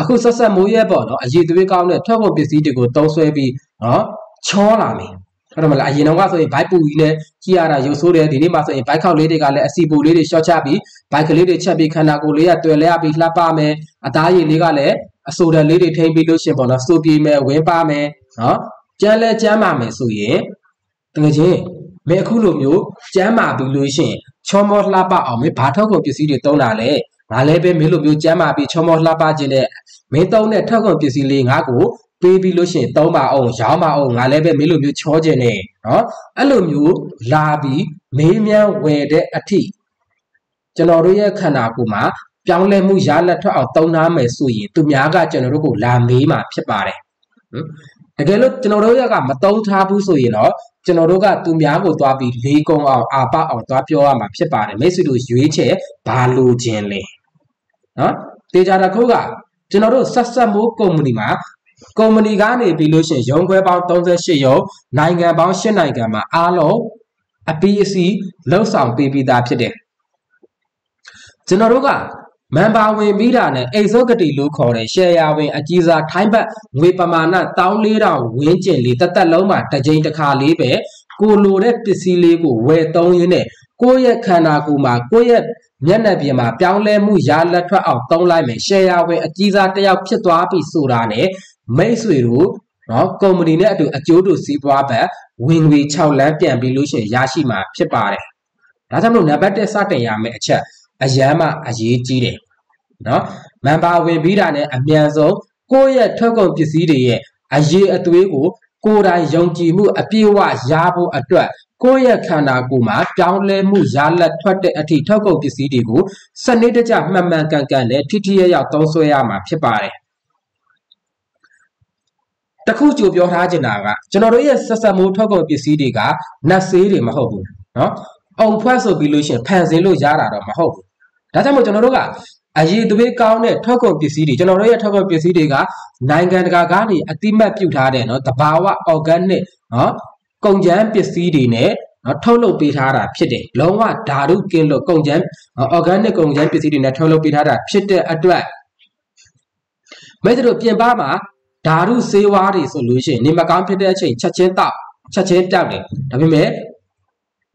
အခုဆက်ဆက်မိုးရဲပေါ့နော်အရေးသွေးကောင်းတဲ့ထွက်ဖို့ပစ္စည်းတွေကိုတုံးဆွဲပြီးနော်ချောလာမယ်ဟုတ်တယ်မလားအရင်တော့ကဆိုရင်ဘိုက်ပူကြီးနဲ့ကြည့်ရတာရုပ်ဆိုးတယ်ဒီနေ့မှဆိုရင်ဘိုက်ခေါက်လေးတွေကလည်းအစီပူလေးတွေရှော့ချပြီးဘိုက်ကလေးတွေချက်ပြီးခန္ဓာကိုယ်လေးကတွယ်လဲရပြီးလှပမယ်အသားရည်လေးကလည်းအဆိုတန်လေးတွေထိမ့်ပြီးလို့ရှင်ပေါ့နော်စူပြေမယ်ဝင်းပါမယ်နော်ကြမ်းလဲကြမ်းပါမယ်ဆိုရင်တကယ်ချင်း မင်းအခုလိုမျိုးကျမ်းမာပြီးလို့ရှိရင်ချောမောလှပအောင်မင်းဘာထောက်ကုန်ပစ္စည်းတွေသုံးတာလဲငါလည်းပဲမင်းလိုမျိုးကျမ်းမာပြီးချောမောလှပခြင်းနဲ့မင်းသုံးတဲ့ထောက်ကုန်ပစ္စည်းလေးငါ့ကိုပေးပြီးလို့ရှိရင်သုံးပါအောင်ရောင်းပါအောင်ငါလည်းပဲမင်းလိုမျိုးချောခြင်းနဲ့နော်အဲ့လိုမျိုးလာပြီးမေးမြန်းဝယ်တဲ့အထိကျွန်တော်တို့ရဲ့ခန္ဓာကိုယ်မှာပြောင်းလဲမှုရလက်ထွက်အောင်သုံးနာမယ်ဆိုရင်သူများကကျွန်တော်တို့ကိုလာမေးမှာဖြစ်ပါတယ် တကယ်လို့ကျွန်တော်တို့ရကမတုံးထားဘူးဆိုရင်တော့ကျွန်တော်တို့ကသူများကိုသွားပြီးလေးကုံအောင်အာပအောင်သွားပြောရမှာဖြစ်ပါတယ်မိတ်ဆွေတို့ရွေးချယ်ဘာလိုခြင်းလဲနော်တေချာတစ်ခုကကျွန်တော်တို့ဆက်ဆက်မိုးကုမ္ပဏီမှာကုမ္ပဏီကနေပြီးလို့ရှိရင်ရုံးခွဲပေါင်း38ရုံးနိုင်ငံပေါင်း8နိုင်ငံမှာအားလုံးအပီးအစီလှုပ်ဆောင်ပေးပြီးသားဖြစ်တယ်ကျွန်တော်တို့က မန်ပါဝင်ပြီးတာနဲ့အိတ်စောကတိလို့ခေါ်တဲ့ရှယ်ယာဝင်အကြီးစားထိုင်းဘတ်ငွေပမာဏ14000ဝန်းကျင်လေးတက်တက်လုံးမှာတစ်ကြိမ်တစ်ခါလေးပဲကိုလိုတဲ့ပစ္စည်းလေးကိုဝယ်သုံးရင်းနဲ့ကိုယ့်ရဲ့ခန္ဓာကိုယ်မှာကိုယ့်ရဲ့မျက်နှာပြင်မှာပြောင်းလဲမှုရလက်ထွက်အောင်သုံးလိုက်မယ်ရှယ်ယာဝင်အကြီးစားတစ်ယောက်ဖြစ်သွားပြီဆိုတာနဲ့မိတ်ဆွေတို့နော်ကုမ္ပဏီနဲ့အတူအကျိုးတူစီးပွားဘက်ဝင်ငွေ6လမ်းပြန်ပြီးလို့ရှိရင်ရရှိမှာဖြစ်ပါတယ်ဒါကြောင့်မလို့နံပါတ်1စတင်ရမယ့်အချက် အရန်မှအရေးကြီးတယ်နော်မန်ပါဝင်ပြီးတာနဲ့အမြန်ဆုံးကိုယ့်ရဲ့ထွက်ကုန်ပစ္စည်းတွေရဲ့အရေးအသွေးကိုကိုယ်တိုင်ယုံကြည်မှုအပြည့်အဝရဖို့အတွက်ကိုယ့်ရဲ့ခန္ဓာကိုယ်မှာပြောင်းလဲမှုရလက်ထွက်တဲ့အထိထောက်ကုပ်ပစ္စည်းတွေကိုစနစ်တကျမှန်မှန်ကန်ကန်နဲ့ထိထိရရသုံးစွဲရမှာဖြစ်ပါတယ်။တခုကြိုပြောထားချင်တာကကျွန်တော်တို့ရဲ့ဆက်ဆက်မှုထောက်ကုပ်ပစ္စည်းတွေကနတ်ဆေးတွေမဟုတ်ဘူးနော်။အုံဖွဲ့ဆိုပြီးလို့ရှိရင်ဖန်ဆင်းလို့ရတာတော့မဟုတ်ဘူး ဒါကြောင့်မို့ကျွန်တော်တို့ကအရေးသွေးကောင်းတဲ့ထွက်ကုန်ပစ္စည်းတွေကျွန်တော်တို့ရဲ့ထွက်ကုန်ပစ္စည်းတွေကနိုင်ငံတကာကနေအတိမတ်ပြုထားတဲ့เนาะတဘာဝ organic เนาะကုန်ကျန်းပစ္စည်းတွေနဲ့ နော်ထုတ်လုပ်ပေးထားတာဖြစ်တယ်လုံးဝဓာတုကင်းလို့ကုန်ကျန်း organic ကုန်ကျန်းပစ္စည်းတွေနဲ့ထုတ်လုပ်ပေးထားတာဖြစ်တဲ့အတွက်မိတ်ဆွေတို့ပြင်ပမှာဓာတုဆေးဝါးတွေဆိုလို့ရှိရင်နေမကောင်းဖြစ်တဲ့အချိန်ချက်ချင်းတောက်ချက်ချင်းပြောက်တယ်ဒါပေမဲ့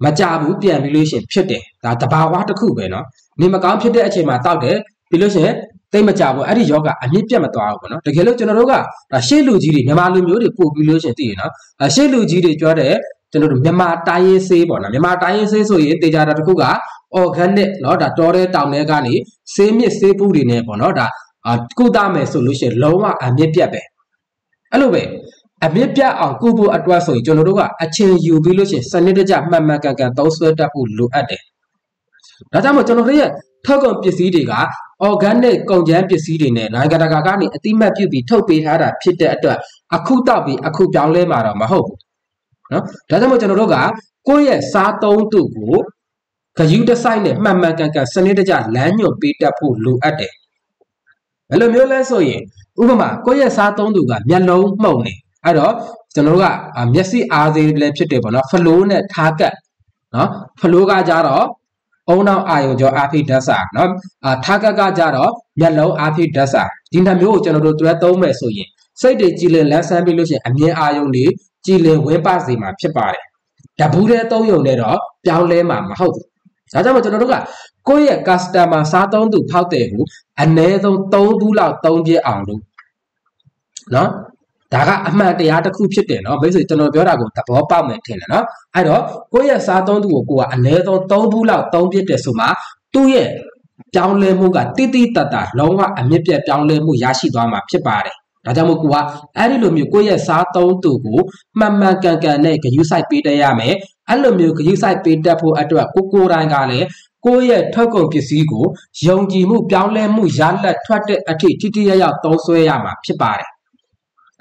မကြဘူးပြန်ပြီးလို့ရှိရင်ဖြစ်တယ်ဒါတဘာဝတစ်ခုပဲเนาะ နေမကောင်းဖြစ်တဲ့အချိန်မှာတောက်တယ်ပြီးလို့ရှိရင်တိတ်မကြဘူးအဲ့ဒီယောဂအမြင့်ပြတ်မသွားဘူးပေါ့နော်တကယ်လို့ကျွန်တော်တို့ကဒါရှေ့လူကြီးတွေမြန်မာလူမျိုးတွေပို့ပြီးလို့ရှိရင်သိရနော်အရှေ့လူကြီးတွေပြောတဲ့ကျွန်တော်တို့မြန်မာတိုင်းရေးဆေးပေါ့နော်မြန်မာတိုင်းရေးဆေးဆိုရင်တေချာတာတစ်ခုက organic เนาะဒါတော်တဲ့တောင်ထဲကနေဆေးမြစ်ဆေးပူတွေနဲ့ပေါ့နော်ဒါကုသမယ်ဆိုလို့ရှိရင်လုံးဝအမြင့်ပြတ်ပဲအဲ့လိုပဲအမြင့်ပြတ်အောင်ကုဖို့အတွက်ဆိုရင်ကျွန်တော်တို့ကအချိန်ယူပြီးလို့ရှိရင်စနစ်တကျမှတ်မှတ်ကန်ကန်သုံးဆွဲတတ်ဖို့လိုအပ်တယ် ဒါကြောင့်မို့ကျွန်တော်တို့ရဲ့ထုတ်ကုန်ပစ္စည်းတွေက organic ကုန်ကျန်းပစ္စည်းတွေနဲ့နိုင်ငံတကာကနေအတိမတ်ပြုပြီးထုတ်ပေးထားတာဖြစ်တဲ့အတွက်အခုတောက်ပြီးအခုပြောင်းလဲမှာတော့မဟုတ်ဘူးနော်ဒါကြောင့်မို့ကျွန်တော်တို့ကကိုယ့်ရဲ့စားသုံးသူကိုဂယူတဆိုင်နဲ့မှန်မှန်ကန်ကန်စနစ်တကျလမ်းညွှန်ပေးတတ်ဖို့လိုအပ်တယ်ဘယ်လိုမျိုးလဲဆိုရင်ဥပမာကိုယ့်ရဲ့စားသုံးသူကမျက်လုံးမှုန်နေအဲ့တော့ကျွန်တော်တို့ကမျက်စိအားသေးလည်းဖြစ်တယ်ပေါ့နော်ဖလိုးနဲ့ထားကတ်နော်ဖလိုးကကြတော့ အုံနောက်အာယုံကျော်အာဖိဓာတ်စာနော်အာထားကတ်ကကြတော့မျက်လုံးအာဖိဓာတ်စာဒီနှမျိုးကိုကျွန်တော်တို့တွဲသုံးမယ်ဆိုရင်စိတ်တွေကြည်လင်လန်းဆန်းပြီးလို့ရှိရင်အမြင်အာယုံတွေကြည်လင်ဝင်းပစေမှာဖြစ်ပါတယ်တဘူးတဲ့သုံးယုံနဲ့တော့ပြောင်းလဲမှာမဟုတ်ဘူးဒါကြောင့်မို့ကျွန်တော်တို့ကကိုယ့်ရဲ့ customer စားသုံးသူဖောက်တဲ့ကိုအနည်းဆုံး3ဘူးလောက်3ပြည့်အောင်လို့နော် ဒါကအမှန်တရားတစ်ခုဖြစ်တယ်နော်မိတ်ဆွေကျွန်တော်ပြောတာကိုသဘောပေါက်မယ်ထင်တယ်နော်အဲ့တော့ကိုယ့်ရဲ့စားသုံးသူကိုကိုကအနည်းဆုံး3ဘူးလောက်3ပြည့်တယ်ဆိုမှသူ့ရဲ့ပြောင်းလဲမှုကတိတိတတ်တာလုံးဝအမြင့်ပြတ်ပြောင်းလဲမှုရရှိသွားမှာဖြစ်ပါတယ်ဒါကြောင့်မို့ကိုကအဲ့ဒီလိုမျိုးကိုယ့်ရဲ့စားသုံးသူကိုမှန်မှန်ကန်ကန်နဲ့ဂရုစိုက်ပေးတတ်ရမယ်အဲ့လိုမျိုးဂရုစိုက်ပေးတတ်ဖို့အတွက်ကိုကိုတိုင်းကလည်းကိုယ့်ရဲ့ထွက်ကုန်ပစ္စည်းကိုယုံကြည်မှုပြောင်းလဲမှုရလက်ထွက်တဲ့အထိထိထိရောက်ရောက်သုံးစွဲရမှာဖြစ်ပါတယ်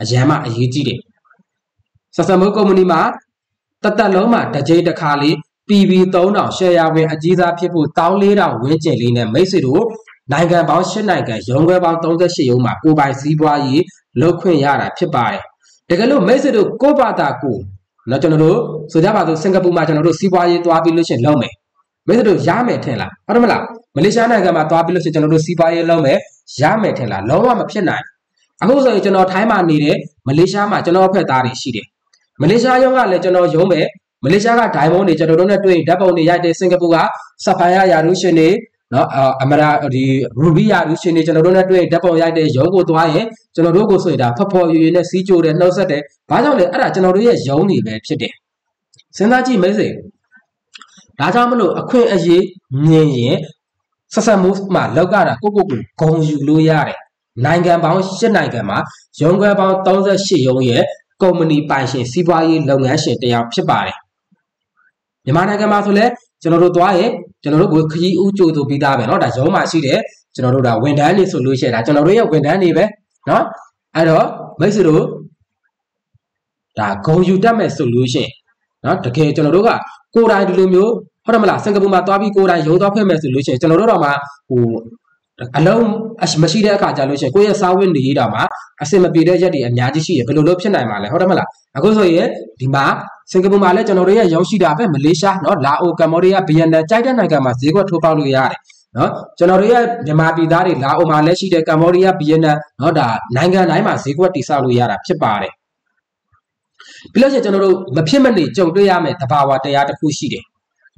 အရန်မှအရေးကြီးတယ်ဆက်ဆံမှုကုမ္ပဏီမှာတသက်လုံးမှာတစ်ကြိမ်တစ်ခါလေး PB 3000 share ဝင်အကြီးစားဖြစ်ဖို့14000ဝန်းကျင်လေးနဲ့မိတ်ဆွေတို့နိုင်ငံပေါင်း၈နိုင်ငံရုံးခွဲပေါင်း38ရုံးမှာကိုပိုင်စည်းပွားရေးလုပ်ခွင့်ရတာဖြစ်ပါတယ်တကယ်လို့မိတ်ဆွေတို့ကိုဘာသာကိုနော်ကျွန်တော်တို့ဆိုကြပါစို့စင်ကာပူမှာကျွန်တော်တို့စီးပွားရေးသွားပြီးလို့ရှိရင်လုပ်မယ်မိတ်ဆွေတို့ရမယ်ထင်လားဟုတ်တယ်မလားမလေးရှားနိုင်ငံမှာသွားပြီးလို့ရှိရင်ကျွန်တော်တို့စီးပွားရေးလုပ်မယ်ရမယ်ထင်လားလုံးဝမဖြစ်နိုင် အခုဆိုရင်ကျွန်တော်ထိုင်းမှာနေတဲ့မလေးရှားမှာကျွန်တော်ဖက်သားတွေရှိတယ်မလေးရှားရုံးကလည်းကျွန်တော်ရုံးပဲမလေးရှားကဒိုင်မွန်တွေကျွန်တော်တို့နဲ့တွေ့ဓာတ်ပုံတွေရိုက်တယ်စင်ကာပူကဆဖိုင်ယာယာရူရှင်တွေနော်အမရာဒီရူဘီယာရူရှင်တွေကျွန်တော်တို့နဲ့တွေ့ဓာတ်ပုံရိုက်တဲ့ရုံးကိုသွားရင်ကျွန်တော်တို့ကိုဆိုရင်ဒါဖဖော်ရည်ရည်နဲ့စီးကြိုတယ်နှုတ်ဆက်တယ်ဘာကြောင့်လဲအဲ့ဒါကျွန်တော်တို့ရဲ့ရုံးတွေပဲဖြစ်တယ်စဉ်းစားကြည့်မိတ်ဆွေဒါကြောင့်မလို့အခွင့်အရေးမြင်ရင်ဆက်ဆက်မှုမှာလောက်ရတာကိုကိုကိုဂုံယူလို့ရတယ် နိုင်ငံပေါင်း၈နိုင်ငံမှာရုံးခွဲပေါင်း38ရုံးရဲ့ကုမ္ပဏီပိုင်ရှင်စီးပွားရေးလုပ်ငန်းရှင်တယောက်ဖြစ်ပါတယ်မြန်မာနိုင်ငံမှာဆိုလဲကျွန်တော်တို့သွားရင်ကျွန်တော်တို့ကိုခကြီးဦးကြိုဆိုပြီးသားပဲเนาะဒါရုံးမှာရှိတယ်ကျွန်တော်တို့ဒါဝန်ထမ်းတွေဆိုလို့ရှိရင်ဒါကျွန်တော်တို့ရဲ့ဝန်ထမ်းတွေပဲเนาะအဲ့တော့မိတ်ဆွေတို့ဒါဂုံယူတတ်မဲ့ဆိုလို့ရှိရင်เนาะတကယ်ကျွန်တော်တို့ကကိုယ်တိုင်ဒီလိုမျိုးဟုတ်တယ်မလားစင်ကာပူမှာသွားပြီးကိုယ်တိုင်ရုံးသွားဖွဲ့မဲ့ဆိုလို့ရှိရင်ကျွန်တော်တို့တော့မှဟို အလုံးမရှိတဲ့အခါကြာလို့ရှိရင်ကိုယ့်ရဲ့စာဝင်နေရတာမှာအဆင်မပြေတဲ့ရက်တွေအများကြီးရှိရဘယ်လိုလုပ်ဖြစ်နိုင်မှာလဲဟုတ်တယ်မလားအခုဆိုရင်ဒီမှာစင်ကာပူမှာလည်းကျွန်တော်တို့ရဲ့ရုံးရှိတာပဲမလေးရှားနော်လာအိုကမ္ဘောဒီးယားဗီယက်နမ်ကြိုက်တဲ့နိုင်ငံမှာဈေးကွက်ထိုးပေါက်လို့ရတယ်နော်ကျွန်တော်တို့ရဲ့မြန်မာပြည်သားတွေလာအိုမှာလည်းရှိတယ်ကမ္ဘောဒီးယားဗီယက်နမ်နော်ဒါနိုင်ငံတိုင်းမှာဈေးကွက်တည်ဆောက်လို့ရတာဖြစ်ပါတယ်ပြီးလို့ရှိရင်ကျွန်တော်တို့မဖြစ်မနေကြုံတွေ့ရမယ့်သဘာဝတရားတစ်ခုရှိတယ်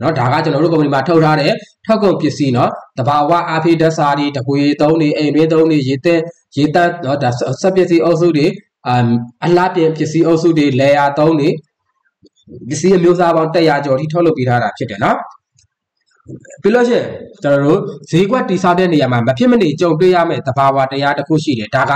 နော်ဒါကကျွန်တော်တို့ကုမ္ပဏီမှာထုတ်ထားတဲ့ထောက်ကုန်ပစ္စည်းနော်တဘာဝအားဖြည့်ဓာတ်စာတွေတကွေသုံးတွေအိမ်တွင်းသုံးတွေရေသက်ရေသက်နော်ဒါဆက်ပစ္စည်းအုပ်စုတွေအလားပြင်ပစ္စည်းအုပ်စုတွေလေယာသုံးတွေပစ္စည်းအမျိုးအစားပေါင်း100ကျော်ထိထုတ်လုပ်ပေးထားတာဖြစ်တယ်နော်ပြီးလို့ရှိရင်ကျွန်တော်တို့ဈေးကွက်တိစားတဲ့နေရာမှာမဖြစ်မနေကြုံတွေ့ရမယ့်တဘာဝတရားတစ်ခုရှိတယ်ဒါက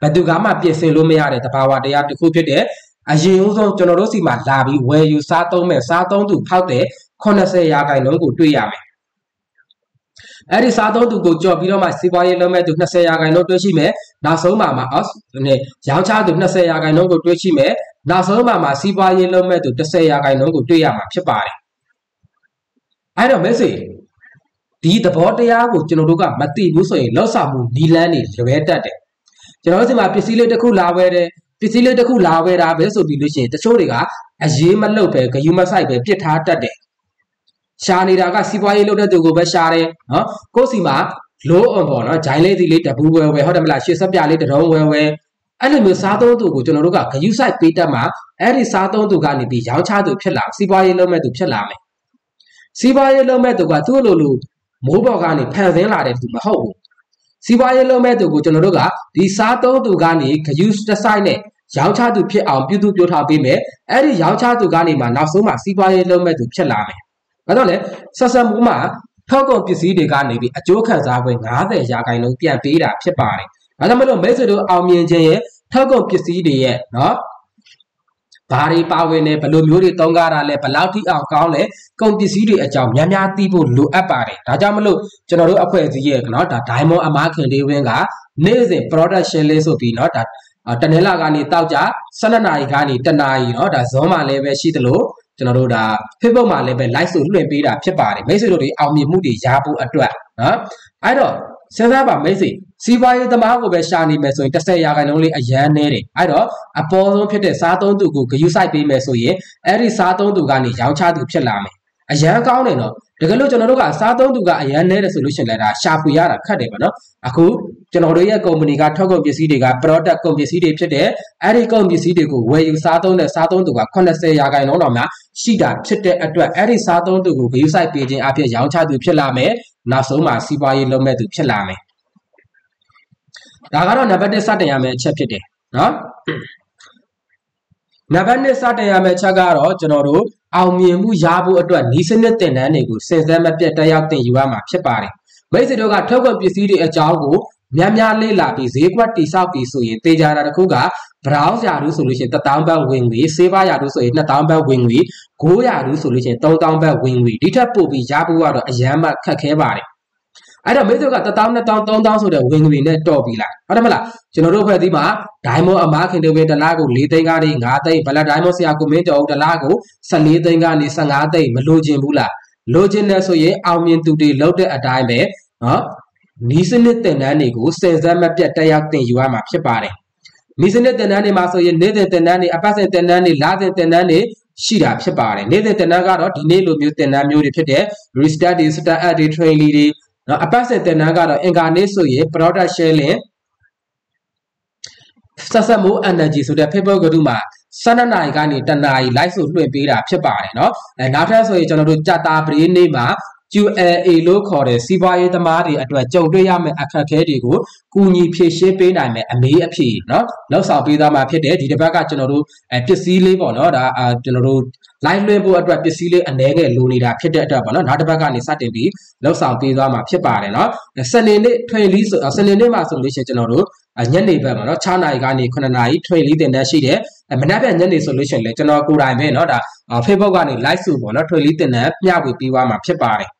ဘယ်သူကမှပြင်ဆင်လို့မရတဲ့တဘာဝတရားတစ်ခုဖြစ်တဲ့အရင်ဦးဆုံးကျွန်တော်တို့စီမှာလာပြီးဝယ်ယူစားသုံးမဲ့စားသုံးသူဖောက်တဲ့ 80ရာခိုင်နှုန်းကိုတွေ့ရမယ်အဲ့ဒီစားသုံးသူကိုကြော်ပြီးတော့မှစီးပွားရေးလုပ်မဲ့သူ20ရာခိုင်နှုန်းတွေ့ရှိမယ်နောက်ဆုံးမှာမှာအော့နဲ့ရောင်းချသူ20ရာခိုင်နှုန်းကိုတွေ့ရှိမယ်နောက်ဆုံးမှာမှာစီးပွားရေးလုပ်မဲ့သူ10ရာခိုင်နှုန်းကိုတွေ့ရမှာဖြစ်ပါတယ်အဲ့တော့ message ဒီသဘောတရားကိုကျွန်တော်တို့ကမသိဘူးဆိုရင်လောက်ဆောင်မှုနီလန်းနေလွဲတတ်တယ်ကျွန်တော်တို့ဒီမှာပစ္စည်းလေးတစ်ခုလာဝဲတယ်ပစ္စည်းလေးတစ်ခုလာဝဲတာပဲဆိုပြီးလို့ရှိရင်တချို့တွေကအရေးမလုပ်ပဲဂယုမဆိုင်ပဲပြစ်ထားတတ်တယ် ရှားနေတာကစီးပွားရေးလုပ်တဲ့သူကိုပဲရှားတယ်နော်ကိုယ်စီမှာလိုးအောင်ပေါ့နော်ဂျိုင်းလေးစီလေးတပူဝဲဝဲဟုတ်တယ်မလားရှေ့ဆက်ပြလေးတရုံးဝဲဝဲအဲ့လိုမျိုးစားသုံးသူကိုကျွန်တော်တို့ကဂယုဆိုင်ပေးတတ်မှာအဲ့ဒီစားသုံးသူကနေပြီးရောင်းချသူဖြစ်လာစီးပွားရေးလုပ်မဲ့သူဖြစ်လာမယ်စီးပွားရေးလုပ်မဲ့သူကသူ့လိုလိုမိုးပေါ်ကနေဖန်ဆင်းလာတဲ့သူမဟုတ်ဘူးစီးပွားရေးလုပ်မဲ့သူကိုကျွန်တော်တို့ကဒီစားသုံးသူကနေဂယုတစ်ဆိုင်နဲ့ရောင်းချသူဖြစ်အောင်ပြုသူပြောထားပေးမယ်အဲ့ဒီရောင်းချသူကနေမှနောက်ဆုံးမှစီးပွားရေးလုပ်မဲ့သူဖြစ်လာမယ် ဘာလို့လဲဆက်ဆက်မှုမှာထောက်ကုန်ပစ္စည်းတွေကနေပြီးအကျိုးခံစား권90ရာခိုင်နှုန်းပြန်ပေးတာဖြစ်ပါတယ်ဒါကြောင့်မလို့မိတ်ဆွေတို့အောင်မြင်ခြင်းရဲ့ထောက်ကုန်ပစ္စည်းတွေရဲ့နော်ဘာတွေပါဝင်နေဘယ်လိုမျိုးတွေသုံးကားတာလဲဘယ်လောက်ထိအောင်ကောင်းလဲကုန်ပစ္စည်းတွေအကြောင်းများများသိဖို့လိုအပ်ပါတယ်ဒါကြောင့်မလို့ကျွန်တော်တို့အဖွဲ့အစည်းရဲ့နော်ဒါ Diamond အမားခင်လေးဝင်းကနေ့စဉ် production လေးဆိုပြီးနော်ဒါတနင်္လာကနေတောက်ကြ12နာရီကနေတနာရီเนาะဒါဇွန်မှာလည်းပဲရှိသလို ကျွန်တော်တို့ဒါ Facebook မှာလည်းပဲ live ဆိုလွှင့်ပေးတာဖြစ်ပါတယ်မိတ်ဆွေတို့တွေအောင်မြင်မှုတွေရဖို့အတွက်နော်အဲ့တော့စဉ်းစားပါမိတ်ဆွေစီးပွားရေးသမားကိုပဲရှာနေမယ်ဆိုရင်30ရာခိုင်နှုန်းလေးအရန်နေတယ်အဲ့တော့အပေါ်ဆုံးဖြစ်တဲ့စားသုံးသူကိုဂရုစိုက်ပေးမယ်ဆိုရင်အဲ့ဒီစားသုံးသူကနေရောင်းချသူဖြစ်လာမယ်အရန်ကောင်းတယ်နော်တကယ်လို့ကျွန်တော်တို့ကစားသုံးသူကအရန်နေတယ်ဆိုလို့ရှိရင်လည်းဒါရှာဖွေရတာခက်တယ်ပေါ့နော်အခုကျွန်တော်တို့ရဲ့ကုမ္ပဏီကထုတ်ကုန်ပစ္စည်းတွေက product ကုန်ပစ္စည်းတွေဖြစ်တဲ့အဲ့ဒီကုန်ပစ္စည်းတွေကိုဝယ်ယူစားသုံးတဲ့စားသုံးသူက80ရာခိုင်နှုန်းတော့များ ရှိတာဖြစ်တဲ့အတွက်အဲ့ဒီစားသုံးသူကိုဂရုစိုက်ပေးခြင်းအဖြစ်ရောင်းချသူဖြစ်လာမယ်နောက်ဆုံးမှာစီးပွားရေးလုပ်မဲ့သူဖြစ်လာမယ်ဒါကတော့နံပါတ်1စတင်ရမယ့်အချက်ဖြစ်တယ်နော်နံပါတ်2စတင်ရမယ့်ချက်ကတော့ကျွန်တော်တို့အောင်မြင်မှုရဖို့အတွက်ဤစနစ်တင်တန်းတွေကိုစင်စမ်းမပြတ်တက်ရောက်တင်ယူရမှာဖြစ်ပါတယ်မိတ်ဆွေတို့ကထုတ်ကုန်ပစ္စည်းတွေအကြောင်းကိုများများလေ့လာပြီးဈေးကွက်တိဆောက်ပြီးဆိုရင်တေချာတာတစ်ခုက browse ရာထူးဆိုလို့ရှိရင်1000ဘတ်ဝင်ငွေ save ရာထူးဆိုရင်2000ဘတ်ဝင်ငွေ9ရာထူးဆိုလို့ရှိရင်3000ဘတ်ဝင်ငွေဒီထက်ပိုပြီးရဖို့ကတော့အရန်မှခက်ခဲပါတယ်အဲ့တော့မိတ်ဆွေက1000 2000 3000ဆိုတဲ့ဝင်ငွေနဲ့တော့ပြီလားဟုတ်တယ်မလားကျွန်တော်တို့ဖွဲ့သီးမှာ diamond အမားခင်တွေပဲတစ်လားကို4သိန်းကနေ5သိန်းဘလက် diamond ဆရာကိုမင်းကျော်ဦးတစ်လားကို14သိန်းကနေ15သိန်းမလိုချင်ဘူးလားလိုချင်တယ်ဆိုရင်အောင်မြင်သူတွေလောက်တဲ့အတိုင်းပဲနော်နီးစနစ်တင်တန်းတွေကိုစင်စက်မပြတ်တက်ရောက်တင်ယူရမှာဖြစ်ပါတယ် နီးစနစ်တင်တန်းတွေမှာဆိုရင်နေ့စဉ်တင်တန်းတွေအပတ်စဉ်တင်တန်းတွေလစဉ်တင်တန်းတွေရှိတာဖြစ်ပါတယ်နေ့စဉ်တင်တန်းကတော့ဒီနေ့လိုမျိုးတင်တန်းမျိုးတွေဖြစ်တဲ့ restart တွေ start up တွေ training တွေနော်အပတ်စဉ်တင်တန်းကတော့အင်္ဂါနေ့ဆိုရင် product sharing ဆက်ဆက်မှု energy ဆိုတဲ့ paper ကတူမှာ12နာရီကနေတနာရီ live ဆိုလွှင့်ပေးတာဖြစ်ပါတယ်เนาะအဲနောက်ထပ်ဆိုရင်ကျွန်တော်တို့ကြတာပရိနေ့မှာ QLA လို့ခေါ်တဲ့စီးပွားရေးသမားတွေအတွက်ကြုံတွေ့ရမယ့်အခက်အခဲတွေကိုကူညီဖြေရှင်းပေးနိုင်မယ့်အမေးအဖြေနော်လောက်ဆောင်ပေးသားမှာဖြစ်တယ်ဒီတစ်ပတ်ကကျွန်တော်တို့အဲပစ္စည်းလေးပေါ့နော်ဒါအာကျွန်တော်တို့ live လွှင့်ဖို့အတွက်ပစ္စည်းလေးအနည်းငယ်လိုနေတာဖြစ်တဲ့အတွက်ပေါ့နော်နောက်တစ်ပတ်ကနေစတင်ပြီးလောက်ဆောင်ပေးသွားမှာဖြစ်ပါတယ်နော်စနေနေ့ထွေလီဆိုစနေနေ့မှာဆိုလို့ရှိရင်ကျွန်တော်တို့ညနေဘက်မှာနော်6နာရီကနေ9နာရီထွေလီတင်တဲ့ရှိတယ်မနက်ဖြန်ညနေဆိုလို့ရှိရင်လည်းကျွန်တော်ကိုယ်တိုင်ပဲနော်ဒါ Facebook ကနေ live ဆိုပေါ့နော်ထွေလီတင်တဲ့မျှဝေပေးသွားမှာဖြစ်ပါတယ်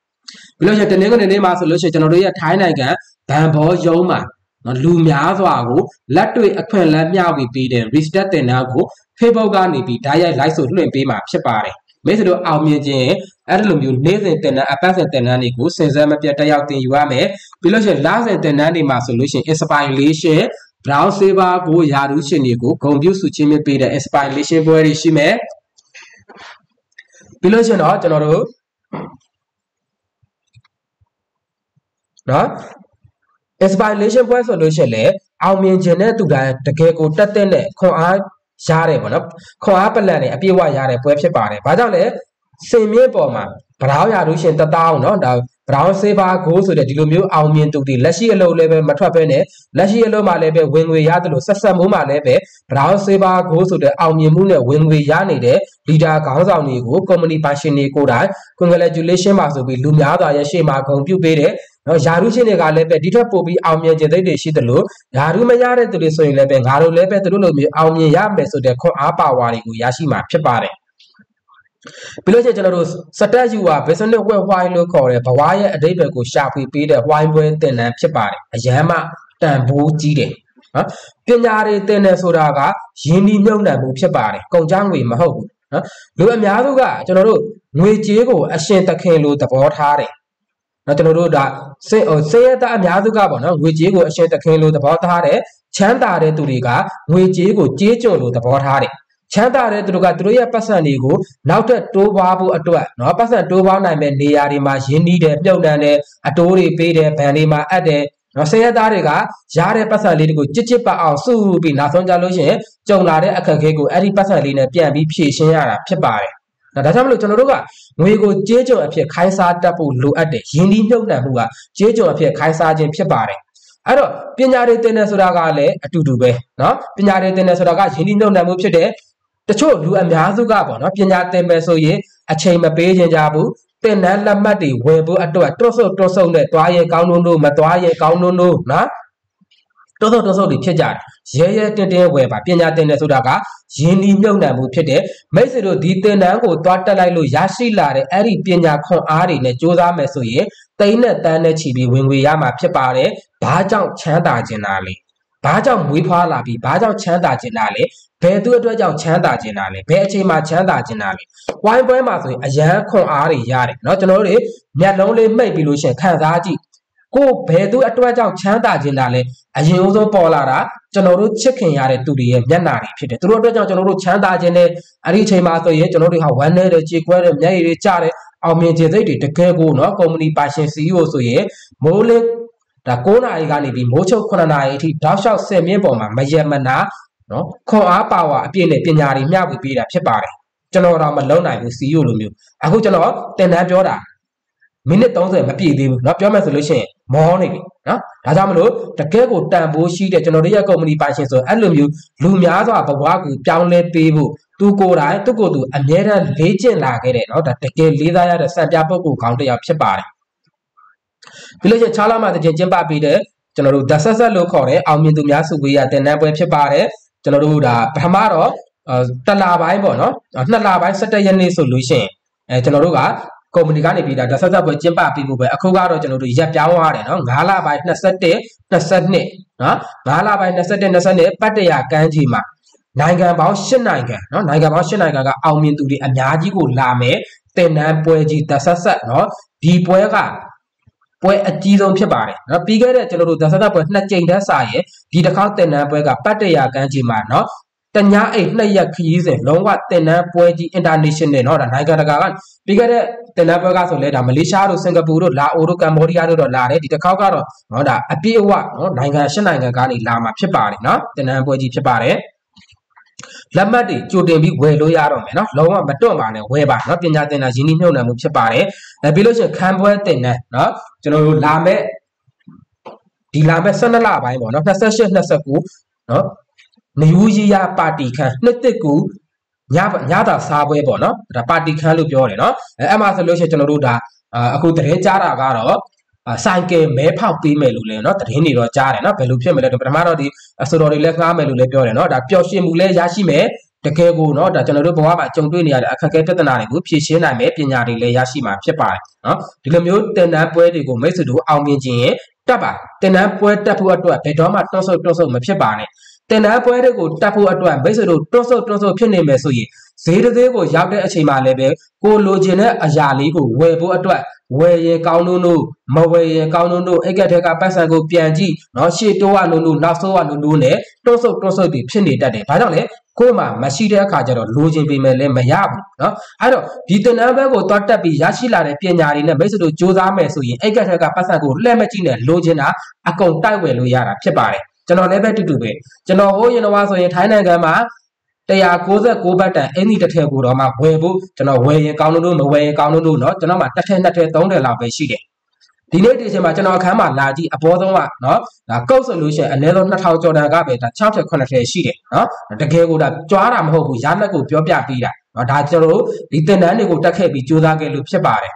ပြီးလို့ရှိရင်တနင်္ဂနွေနေ့မှာဆိုလို့ရှိရင်ကျွန်တော်တို့ရဲ့ထိုင်းနိုင်ငံဗန်ဘောရုံးမှာနော်လူများစွာကိုလက်တွေ့အခွင့်အလမ်းမျှဝေပေးတဲ့ restart တင်တာကို Facebook ကနေပြီးဓာတ်ရိုက် live ဆိုလွှင့်ပေးမှာဖြစ်ပါတယ်မိတ်ဆွေတို့အောင်မြင်ခြင်းအဲ့ဒီလိုမျိုးနေ့စဉ်တင်တဲ့အပတ်စဉ်တင်တန်းတွေကိုစင်စမ်းမပြတ်တက်ရောက်တင်ယူရမယ်ပြီးလို့ရှိရင်လစဉ်တင်တန်းတွေမှာဆိုလို့ရှိရင် inspiration brown saver ကိုယာရုရှင်တွေကိုဂုံပြုစုချင်းမြပေးတဲ့ inspiration ပွဲတွေရှိမယ်ပြီးလို့ရှိရင်တော့ကျွန်တော်တို့ နော် inspiration point ဆိုလို့ရှိရင်လည်းအောင်မြင်ခြင်းနဲ့တူတိုင်းတကယ်ကိုတက်တဲ့နဲ့ခွန်အားရတယ်ပေါ့နော်ခွန်အားပလန်နဲ့အပြည့်အဝရတဲ့ပွဲဖြစ်ပါတယ်ဘာကြောင့်လဲစင်မြင့်ပေါ်မှာဗရောင်းရလို့ရှင်တသောင်းနော်ဒါဗရောင်းဆေးပါဂိုးဆိုတဲ့ဒီလိုမျိုးအောင်မြင်သူတွေလက်ရှိအလုပ်လည်းပဲမထွက်ဘဲနဲ့လက်ရှိအလုပ်မှာလည်းပဲဝင်ငွေရတယ်လို့ဆက်ဆက်မိုးမှာလည်းပဲဗရောင်းဆေးပါဂိုးဆိုတဲ့အောင်မြင်မှုနဲ့ဝင်ငွေရနေတဲ့လီဒါခေါင်းဆောင်တွေကို company passion တွေကိုတိုင် congratulation ပါဆိုပြီးလူများစွာရဲ့ရှေ့မှာဂုဏ်ပြုပေးတဲ့ နော်ယာရုရှင်တွေကလည်းပဲဒီထက်ပိုပြီးအောင်မြင်ခြင်းသိတွေရှိတယ်လို့ယာရုမရတဲ့သူတွေဆိုရင်လည်းပဲငါတို့လည်းပဲသူတို့လိုမျိုးအောင်မြင်ရမယ်ဆိုတဲ့ခွန်အားပါဝါတွေကိုရရှိမှာဖြစ်ပါတယ်ပြီးလို့ချင်းကျွန်တော်တို့စတက်ယူဟာ business web why လို့ခေါ်တဲ့ဘဝရဲ့အတိတ်ဘက်ကိုရှာဖွေပေးတဲ့ why ပွဲသင်တန်းဖြစ်ပါတယ်အရန်မှတန်ဖိုးကြီးတယ်နော်ပညာတွေသင်တယ်ဆိုတာကယင်းဒီမြုံနှံမှုဖြစ်ပါတယ်ကုန်ကြငွေမဟုတ်ဘူးနော်လူအများစုကကျွန်တော်တို့ငွေကြေးကိုအရှင်သခင်လိုသဘောထားတယ် နော်ကျွန်တော်တို့ဒါစေစေရတအများစုကပေါ့နော်ငွေကြေးကိုအရှင်သခင်လိုသဘောထားတယ်ချမ်းသာတဲ့သူတွေကငွေကြေးကိုကြေးကျွန်လိုသဘောထားတယ် ချမ်းသာတဲ့သူတို့ကသူတို့ရဲ့ပတ်စံတွေကိုနောက်ထပ်တိုးပွားဖို့အတွက်เนาะပတ်စံတိုးပွားနိုင်မဲ့နေရာတွေမှာရင်းနှီးတယ်ပြုတ်တန်တယ်အတိုးတွေပေးတယ်ဗန်တွေမှာအပ်တယ်နော်ဆင်းရဲသားတွေကရတဲ့ပတ်စံလေးတွေကိုကြစ်ကြစ်ပတ်အောင်စုပြီးနောက်ဆုံးကြလို့ရှိရင်ကြုံလာတဲ့အခက်အခဲကိုအဲ့ဒီပတ်စံလေးနဲ့ပြန်ပြီးဖြည့်ရှင်းရတာဖြစ်ပါတယ်။ နော်ဒါကြောင့်မလို့ကျွန်တော်တို့ကငွေကိုကြေးကြော်အဖြစ်ခိုင်းစားတတ်ဖို့လိုအပ်တယ်ယင်းဒီမြုပ်နှံမှုကကြေးကြော်အဖြစ်ခိုင်းစားခြင်းဖြစ်ပါတယ်အဲ့တော့ပညာတွေသင်တယ်ဆိုတာကလည်းအတူတူပဲနော်ပညာတွေသင်တယ်ဆိုတာကယင်းဒီမြုပ်နှံမှုဖြစ်တယ်တချို့လူအများစုကပေါ့နော်ပညာသင်မယ်ဆိုရင်အချိန်မပေးခြင်းကြဘူးသင်တန်းလက်မှတ်တွေဝယ်ဖို့အတွက်တွတ်ဆုတ်တွတ်ဆုတ်နဲ့တွားရဲကောင်းလို့လို့မတွားရဲကောင်းလို့လို့နော် တွတ်ဆုပ်တွတ်ဆုပ်တွေဖြစ်ကြတယ်ရဲရဲတင်းတင်းဝယ်ပါပညာသင်တယ်ဆိုတာကယင်းဒီမြုပ်နှံမှုဖြစ်တဲ့မိတ်ဆွေတို့ဒီသင်တန်းကိုတွားတက်လိုက်လို့ရရှိလာတဲ့အဲ့ဒီပညာခွန်အားတွေနဲ့စ조사မယ်ဆိုရင်တိန်းနဲ့တန်းနဲ့ချီပြီးဝင်ငွေရမှာဖြစ်ပါတယ်ဘာကြောင့်ချမ်းသာခြင်းလားလေဘာကြောင့်မွေးဖွားလာပြီးဘာကြောင့်ချမ်းသာခြင်းလားလေဘယ်သူအတွက်ကြောင့်ချမ်းသာခြင်းတာလဲဘယ်အချိန်မှာချမ်းသာခြင်းတာလဲဝိုင်းပွဲမှာဆိုရင်အရန်ခွန်အားတွေရတယ်เนาะကျွန်တော်တို့တွေမျက်လုံးလေးမှိတ်ပြီးလို့ရှိရင်ခံစားကြည့် ကိုဘယ်သူအတွက်ကြောင့်ချမ်းသာခြင်းတာလဲအရင်ဆုံးပေါ်လာတာကျွန်တော်တို့ချစ်ခင်ရတဲ့သူတွေရဲ့မျက်နှာတွေဖြစ်တယ်သူတို့အတွက်ကြောင့်ကျွန်တော်တို့ချမ်းသာခြင်းနဲ့အဲ့ဒီအချိန်မှာဆိုရင်ကျွန်တော်တို့ဟာဝမ်းနည်းတယ်ကြေကွဲတယ်မျက်ရည်တွေကျတယ်အောင်မြင်ခြင်းစိတ်တွေတကယ်ကိုเนาะကုမ္ပဏီပါရှင် CEO ဆိုရင်မိုးလေးဒါ9နာရီကနေပြီးမိုးချုပ်9နာရီအထိတောက်လျှောက်10မြင့်ပေါ်မှာမယက်မနာနော်ခွန်အားပါဝါအပြည့်နဲ့ပညာတွေမျှဝေပေးတာဖြစ်ပါတယ်ကျွန်တော်တော့မလုံနိုင်ဘူး CEO လိုမျိုးအခုကျွန်တော်တင်တန်းပြောတာမိနစ်30မပြည့်သေးဘူးเนาะပြောမယ်ဆိုလို့ရှိရင် မောနေပြီနော်ဒါကြောင့်မလို့တကယ်ကိုတန်ဖိုးရှိတဲ့ကျွန်တော်တို့ရဲ့ကုမ္ပဏီပိုင်ရှင်ဆိုအဲ့လိုမျိုးလူများစွာဘဝကိုပြောင်းလဲပေးဖို့သူကိုယ်တိုင်သူ့ကိုယ်သူအမြဲတမ်းလေးကျင့်လာခဲ့တယ်နော်ဒါတကယ်လေးစားရတဲ့စံပြပုဂ္ဂိုလ်ကောင်းတစ်ယောက်ဖြစ်ပါတယ်ပြီးလို့ရှိရင်6လမှတခြင်းကျင်းပပေးတဲ့ကျွန်တော်တို့ဒါဆက်ဆက်လို့ခေါ်တဲ့အောင်မြင်သူများစုဝေးရတင်နန်းပွဲဖြစ်ပါတယ်ကျွန်တော်တို့ဒါပထမတော့တလပိုင်းပေါ့နော်နှစ်လပိုင်း17ရက်နေ့ဆိုလို့ရှိရင်အဲကျွန်တော်တို့က ကုမ္ပဏီကနေပြီးတာဒါဆက်ဆက်ပွဲကျင်းပပြီးဖို့ပဲအခုကတော့ကျွန်တော်တို့ရက်ပြောင်းရတယ်နော်9လပိုင်း21 22နော်9လပိုင်း21 22ပတ်တရာကမ်းခြေမှာနိုင်ငံပေါင်း၈နိုင်ငံနော်နိုင်ငံပေါင်း၈နိုင်ငံကအောင်မြင်သူတွေအများကြီးကိုလာမယ်တင်နန်းပွဲကြီးတဆက်ဆက်နော်ဒီပွဲကပွဲအကြီးဆုံးဖြစ်ပါတယ်နော်ပြီးခဲ့တဲ့ကျွန်တော်တို့ဒသသပွဲနှစ်ကြိမ်တည်းစာရဲ့ဒီတစ်ခေါက်တင်နန်းပွဲကပတ်တရာကမ်းခြေမှာနော် တညာအိတ်နှစ်ရက်ခရီးစဉ်လုံးဝတင်နန်းပွဲကြီး international เนาะဒါနိုင်ငံတကာကပြီးခဲ့တဲ့တင်နန်းပွဲကဆိုလဲဒါမလေးရှားတို့စင်ကာပူတို့လာအိုတို့ကမ္ဘောဒီးယားတို့တော့လာတယ်ဒီတစ်ခေါက်ကတော့เนาะဒါအပြည့်အဝเนาะနိုင်ငံရှစ်နိုင်ငံကနေလာမှာဖြစ်ပါတယ်เนาะတင်နန်းပွဲကြီးဖြစ်ပါတယ်လက်မှတ်တွေကြိုတင်ပြီးဝယ်လို့ရတော့မယ်နော်လုံးဝမတွန့်ပါနဲ့ဝယ်ပါနော်ပညာသင်တာရင်းနှီးမြှုပ်နှံမှုဖြစ်ပါတယ်အဲပြီးလို့ရှိရင်ခံပွဲတင်တယ်နော်ကျွန်တော်တို့လာမဲ့ဒီလာမဲ့12လပိုင်းပေါ့နော်28 29နော် နယူးရီးယားပါတီခန်းနှစ်တစ်ကူညညတာစားပွဲပေါ့နော်ဒါပါတီခန်းလို့ပြောတယ်နော်အဲအဲ့မှာဆိုလို့ရှိရင်ကျွန်တော်တို့ဒါအခုတရေကြားတာကတော့ဆိုင်ကယ်မဲဖောက်ပေးမယ်လို့လည်းเนาะတရင်တွေတော့ကြားတယ်เนาะဘယ်လိုဖြစ်မလဲတော့ပထမတော့ဒီအဆိုတော်တွေလည်းငှားမယ်လို့လည်းပြောတယ်เนาะဒါပျော်ရွှင်မှုလည်းရရှိမယ်တကယ်ကိုเนาะဒါကျွန်တော်တို့ဘဝမှာကြုံတွေ့နေရတဲ့အခက်အခဲပြဿနာတွေကိုဖြေရှင်းနိုင်မယ်ပညာတွေလည်းရရှိမှာဖြစ်ပါတယ်เนาะဒီလိုမျိုးတင်တန်းပွဲတွေကိုမိတ်ဆွေတို့အောင်မြင်ခြင်းရင်တက်ပါတင်တန်းပွဲတက်ဖို့အတွက်ဘယ်တော့မှတွန်းဆုပ်တွန်းဆုပ်မဖြစ်ပါနဲ့ တင်တန်းပွဲတွေကိုတက်ဖို့အတွက်မိတ်ဆွေတို့တွန်းဆုပ်တွန်းဆုပ်ဖြစ်နေမယ်ဆိုရင်ဈေးတစ်သေးကိုရောက်တဲ့အချိန်မှလည်းပဲကိုလိုချင်တဲ့အရာလေးကိုဝယ်ဖို့အတွက်ဝယ်ရင်ကောင်းလို့လို့မဝယ်ရင်ကောင်းလို့လို့အိတ်ကက်ထဲကပတ်စံကိုပြန်ကြည့်เนาะရှေ့တိုးရလို့လို့နောက်ဆုံးရလို့လို့နဲ့တွန်းဆုပ်တွန်းဆုပ်တွေဖြစ်နေတတ်တယ်။ဘာကြောင့်လဲကိုယ်မှမရှိတဲ့အခါကျတော့လိုချင်ပေမဲ့လည်းမရဘူးเนาะအဲ့တော့ဒီတင်နန်းဘက်ကိုတွတ်တက်ပြီးရရှိလာတဲ့ပညာတွေနဲ့မိတ်ဆွေတို့စူးစမ်းမယ်ဆိုရင်အိတ်ကက်ထဲကပတ်စံကိုလှည့်မကြည့်နဲ့လိုချင်တာအကုန်တိုက်ဝယ်လို့ရတာဖြစ်ပါတယ်။ ကျွန်တော်လည်းပဲတူတူပဲကျွန်တော်ဟိုးရင်တော့ဆိုရင်ထိုင်းနိုင်ငံမှာ196ဘတ်တန်အင်းဒီတစ်ထည်ကိုတော့မှဝယ်ဖို့ကျွန်တော်ဝယ်ရင်ကောင်းလို့မဝယ်ရင်ကောင်းလို့เนาะကျွန်တော်မှတစ်ထည်နှစ်ထည်သုံးထည်လောက်ပဲရှိတယ်ဒီနေ့ဒီချိန်မှာကျွန်တော်အခန်းမှာလာကြည့်အပေါ်ဆုံးကเนาะဒါကုတ် solution အနည်းဆုံး2000ကျော်တန်ကပဲဒါ6ထည်9ထည်ရှိတယ်เนาะတကယ်ကိုဒါကြွားတာမဟုတ်ဘူးရလက်ကိုပြောပြပေးတာเนาะဒါကျွန်တော်တို့ဒီသင်တန်းတွေကိုတက်ခဲ့ပြီးစူးစမ်းခဲ့လို့ဖြစ်ပါတယ်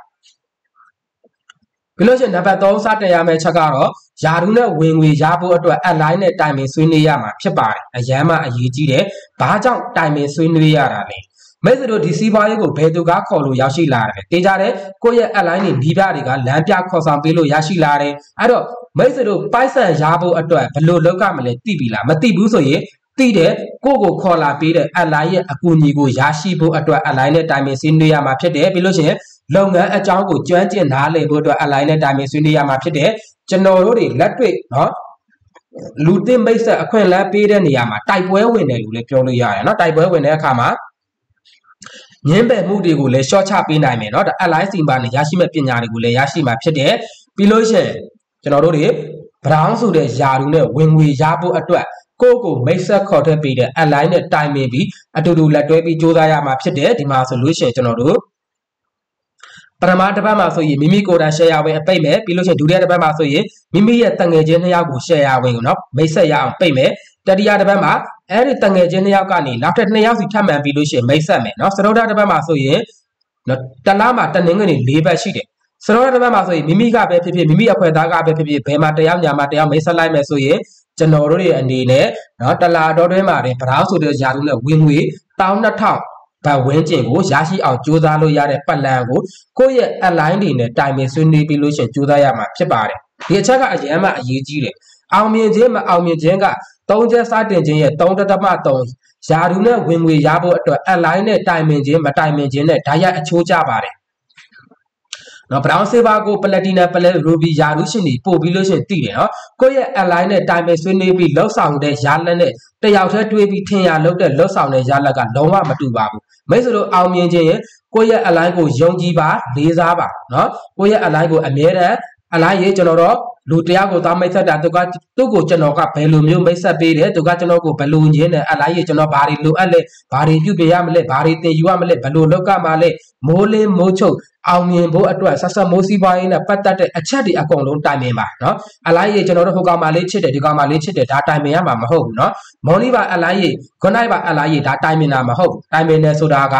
ပြီးလို့ရှိရင်နံပါတ်3စတင်ရမယ့်ချက်ကတော့ယာရုနဲ့ဝင်ငွေရဖို့အတွက် align နဲ့တိုင်ပင်ဆွေးနွေးရမှာဖြစ်ပါတယ်အရန်မှအရေးကြီးတယ်ဘာကြောင့်တိုင်ပင်ဆွေးနွေးရတာလဲမိတ်ဆွေတို့ဒီစီးပွားရေးကိုဘယ်သူကခေါ်လို့ရောက်ရှိလာတယ်တေးကြတယ်ကိုယ့်ရဲ့ align တွေဒီပြတွေကလမ်းပြခေါ်ဆောင်ပေးလို့ရရှိလာတယ်အဲ့တော့မိတ်ဆွေတို့ပိုက်ဆံရဖို့အတွက်ဘယ်လိုလုပ်ရမလဲသိပြီလားမသိဘူးဆိုရင်သိတဲ့ကိုကိုခေါ်လာပေးတဲ့ align ရဲ့အကူအညီကိုရရှိဖို့အတွက် align နဲ့တိုင်ပင်ဆွေးနွေးရမှာဖြစ်တယ်ပြီးလို့ရှိရင် လုပ်ငန်းအကြောင်းကိုကျွမ်းကျင်နားလည်ဖို့အတွက်အလိုက်နဲ့တိုင်ပင်ဆွေးနွေးရမှာဖြစ်တယ်ကျွန်တော်တို့တွေလက်တွေ့နော်လူသစ်မိတ်ဆက်အခွင့်အလမ်းပေးတဲ့နေရာမှာတိုက်ပွဲဝင်တယ်လို့လည်းပြောလို့ရတယ်နော်တိုက်ပွဲဝင်တဲ့အခါမှာငင်းပယ်မှုတွေကိုလည်း short ချပေးနိုင်မယ်နော်ဒါ alliance မှာလည်းရရှိမဲ့ပညာတွေကိုလည်းရရှိမှာဖြစ်တယ်ပြီးလို့ရှိရင်ကျွန်တော်တို့တွေ brown ဆိုတဲ့ယာရုနဲ့ဝင်ငွေရဖို့အတွက်ကိုကိုမိတ်ဆက်ခေါ်ထည့်ပေးတဲ့ alliance နဲ့တိုင်ပင်ပြီးအတူတူလက်တွဲပြီးစ조사ရမှာဖြစ်တယ်ဒီမှာဆိုလို့ရှိရင်ကျွန်တော်တို့ ပထမတစ်ပတ်မှာဆိုရင်မိမိကိုယ်တိုင် share ဝင်အပိတ်မယ်ပြီးလို့ရှိရင်ဒုတိယတစ်ပတ်မှာဆိုရင်မိမိရဲ့တငယ်ချင်းနှစ်ယောက်ကို share ဝင်ကိုနော်မိတ်ဆက်ရအောင်ပိတ်မယ်တတိယတစ်ပတ်မှာအဲ့ဒီတငယ်ချင်းနှစ်ယောက်ကနေနောက်ထပ်နှစ်ယောက်စီထပ်မံပြီးလို့ရှိရင်မိတ်ဆက်မယ်နော်စတုဒ္ဓတစ်ပတ်မှာဆိုရင်နော်တလားမှာတနင်္ဂနွေ၄ဘတ်ရှိတယ်စတော့တစ်ပတ်မှာဆိုရင်မိမိကပဲဖြစ်ဖြစ်မိမိအခွဲသားကပဲဖြစ်ဖြစ်ဘယ်မှာတရားညာမှာတရားမိတ်ဆက်လိုက်မယ်ဆိုရင်ကျွန်တော်တို့ရဲ့အနေနဲ့เนาะတလာတော်တွင်းမှာတင်ဗရောင်းဆိုတဲ့ယာတုနဲ့ဝင်ငွေ12000 ဘတ်ဝင်းကျင်ကိုရရှိအောင်ကြိုးစားလို့ရတဲ့ပတ်လန်ကိုကိုယ့်ရဲ့ align တွေနဲ့တိုင်ပင်ဆွေးနွေးပြီးလို့ရှိရင်ကြိုးစားရမှာဖြစ်ပါတယ်ဒီအချက်ကအရင်မှအရေးကြီးတယ်အောင်မြင်ခြင်းမအောင်မြင်ခြင်းကသုံးချက်စတင်ခြင်းရဲ့3.3ယာတုနဲ့ဝင်ငွေရဖို့အတွက် align နဲ့တိုင်ပင်ခြင်းမတိုင်ပင်ခြင်းနဲ့ဓာတ်ရိုက်အချိုးကျပါတယ် နော် brown silver ကို platinum plus ruby ယာရုရှင်တွေပို့ပြီးလို့ရှင်တည်တယ်နော်ကိုယ့်ရဲ့ align နဲ့ time ပဲဆွေးနွေးပြီးလောက်ဆောင်တဲ့ယာလက်နဲ့တယောက်တည်းတွေးပြီးထင်ရလောက်တဲ့လောက်ဆောင်တဲ့ယာလက်ကလုံးဝမတူပါဘူးမိတ်ဆွေတို့အောင်မြင်ခြင်းရင်ကိုယ့်ရဲ့ align ကိုယုံကြည်ပါလေးစားပါနော်ကိုယ့်ရဲ့ align ကိုအမြဲတမ်း align ရေးကျွန်တော်တို့လူတရားကိုသားမိတ်ဆက်တာသူကသူ့ကိုကျွန်တော်ကဘယ်လိုမျိုးမိတ်ဆက်ပေးတယ်သူကကျွန်တော်ကိုဘယ်လိုညင်းတယ်အလိုက်ရကျွန်တော်ဘာတွေလိုအပ်လဲဘာတွေပြုပြင်ရမလဲဘာတွေသင်ယူရမလဲဘယ်လိုလောက်ကမှလဲမိုးလင်းမိုးချုပ်အောင်မြင်ဖို့အတွက်ဆက်ဆက်မိုးစီးပွားရေးနဲ့ပတ်သက်တဲ့အချက်တွေအကုန်လုံးတိုင်ပင်ပါနော်အလိုက်ရကျွန်တော်တို့ဟိုကောင်မလေးချစ်တယ်ဒီကောင်မလေးချစ်တယ်ဒါတိုင်ပင်ရမှာမဟုတ်ဘူးနော်မော်လီပါအလိုက်ရခွန်နိုင်ပါအလိုက်ရဒါတိုင်ပင်တာမဟုတ်ဘူးတိုင်ပင်တယ်ဆိုတာက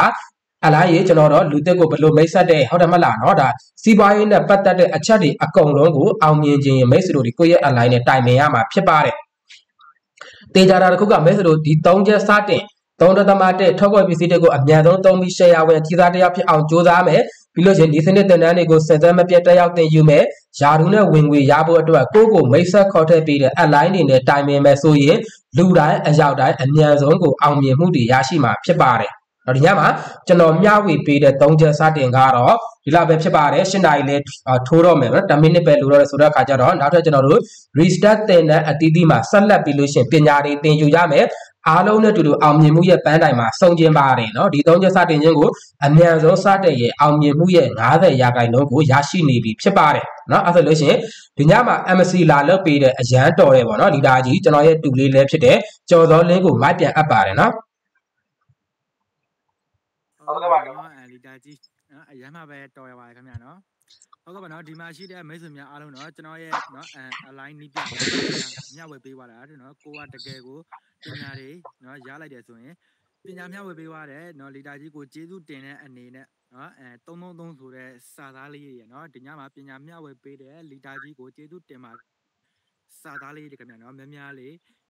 အလားရေကျွန်တော်တို့လူတက်ကိုဘယ်လိုမိတ်ဆက်တဲ့ဟုတ်တယ်မလားเนาะဒါစီးပွားရေးနဲ့ပတ်သက်တဲ့အချက်တွေအကုန်လုံးကိုအောင်မြင်ခြင်းမိတ်ဆွေတို့ဒီကိုယ့်ရဲ့ align နဲ့တိုင်ပင်ရမှာဖြစ်ပါတယ်တေချာတာတစ်ခုကမိတ်ဆွေတို့ဒီ၃ချက်စတင်သုံးတသမတက်ထောက်ကွယ်ပစ္စည်းတွေကိုအမြန်ဆုံးသုံးပြီး share ဝင်ကြီးစားတရားဖြစ်အောင်ကြိုးစားမယ်ပြီးလို့ရှိရင်ဒီစနစ်တင်တန်းတွေကိုစက်စမ်းမပြတ်တက်ရောက်တင်ယူမယ်ယာရုနဲ့ဝင်ငွေရဖို့အတွက်ကိုယ့်ကိုမိတ်ဆက်ခေါ်ထည့်ပေးတဲ့ align တွေနဲ့တိုင်ပင်မယ်ဆိုရင်လူတိုင်းအရောက်တိုင်းအမြန်ဆုံးကိုအောင်မြင်မှုတွေရရှိမှာဖြစ်ပါတယ်တော့ ော်ဒီညမှာကျွန်တော်မျှဝေပေးတဲ့၃ချက်စတင်ကတော့ဒီလောက်ပဲဖြစ်ပါတယ်၈နာရီလဲထိုးတော့မယ်နော်10မိနစ်ပဲလိုတော့တယ်ဆိုတော့အခါကျတော့နောက်ထပ်ကျွန်တော်တို့ restart သင်တဲ့အသီးသီးမှာဆက်လက်ပြီးလို့ရှင်ပညာတွေသင်ယူရမယ်အားလုံးနဲ့တူတူအောင်မြင်မှုရဲ့ပန်းတိုင်မှာစုံကျင်ပါတယ်နော်ဒီ၃ချက်စတင်ခြင်းကိုအမြန်ဆုံးစတဲ့ရဲ့အောင်မြင်မှုရဲ့90ရာခိုင်နှုန်းကိုရရှိနေပြီဖြစ်ပါတယ်နော်အဲဆိုလို့ရှင်ဒီညမှာ MC လာလုပ်ပေးတဲ့အရန်တော်တယ်ပေါ့နော်ဒီသားကြီးကျွန်တော်ရဲ့တူလေးလည်းဖြစ်တဲ့ကြော်စောလင်းကိုမိုက်ပြန်အပ်ပါတယ်နော် ဟုတ်ကဲ့ပါနော်အဲလီတာကြီးနော်အရမ်းမှပဲတော်ရပါတယ်ခင်ဗျာနော်ဟုတ်ကဲ့ပါနော်ဒီမှာရှိတဲ့မိတ်ဆွေများအားလုံးနော်ကျွန်တော်ရဲ့နော်အ align နီးပြမျှဝေပေးသွားတာနော်ကိုကတကယ်ကိုပညာတွေနော်ရလိုက်တယ်ဆိုရင်ပညာမျှဝေပေးသွားတယ်နော်လီတာကြီးကိုကျေးဇူးတင်တဲ့အနေနဲ့နော်အဲ333ဆိုတဲ့စာသားလေးရနော်ဒီညမှာပညာမျှဝေပေးတဲ့လီတာကြီးကိုကျေးဇူးတင်ပါစာသားလေးတွေခင်ဗျာနော်များများလေး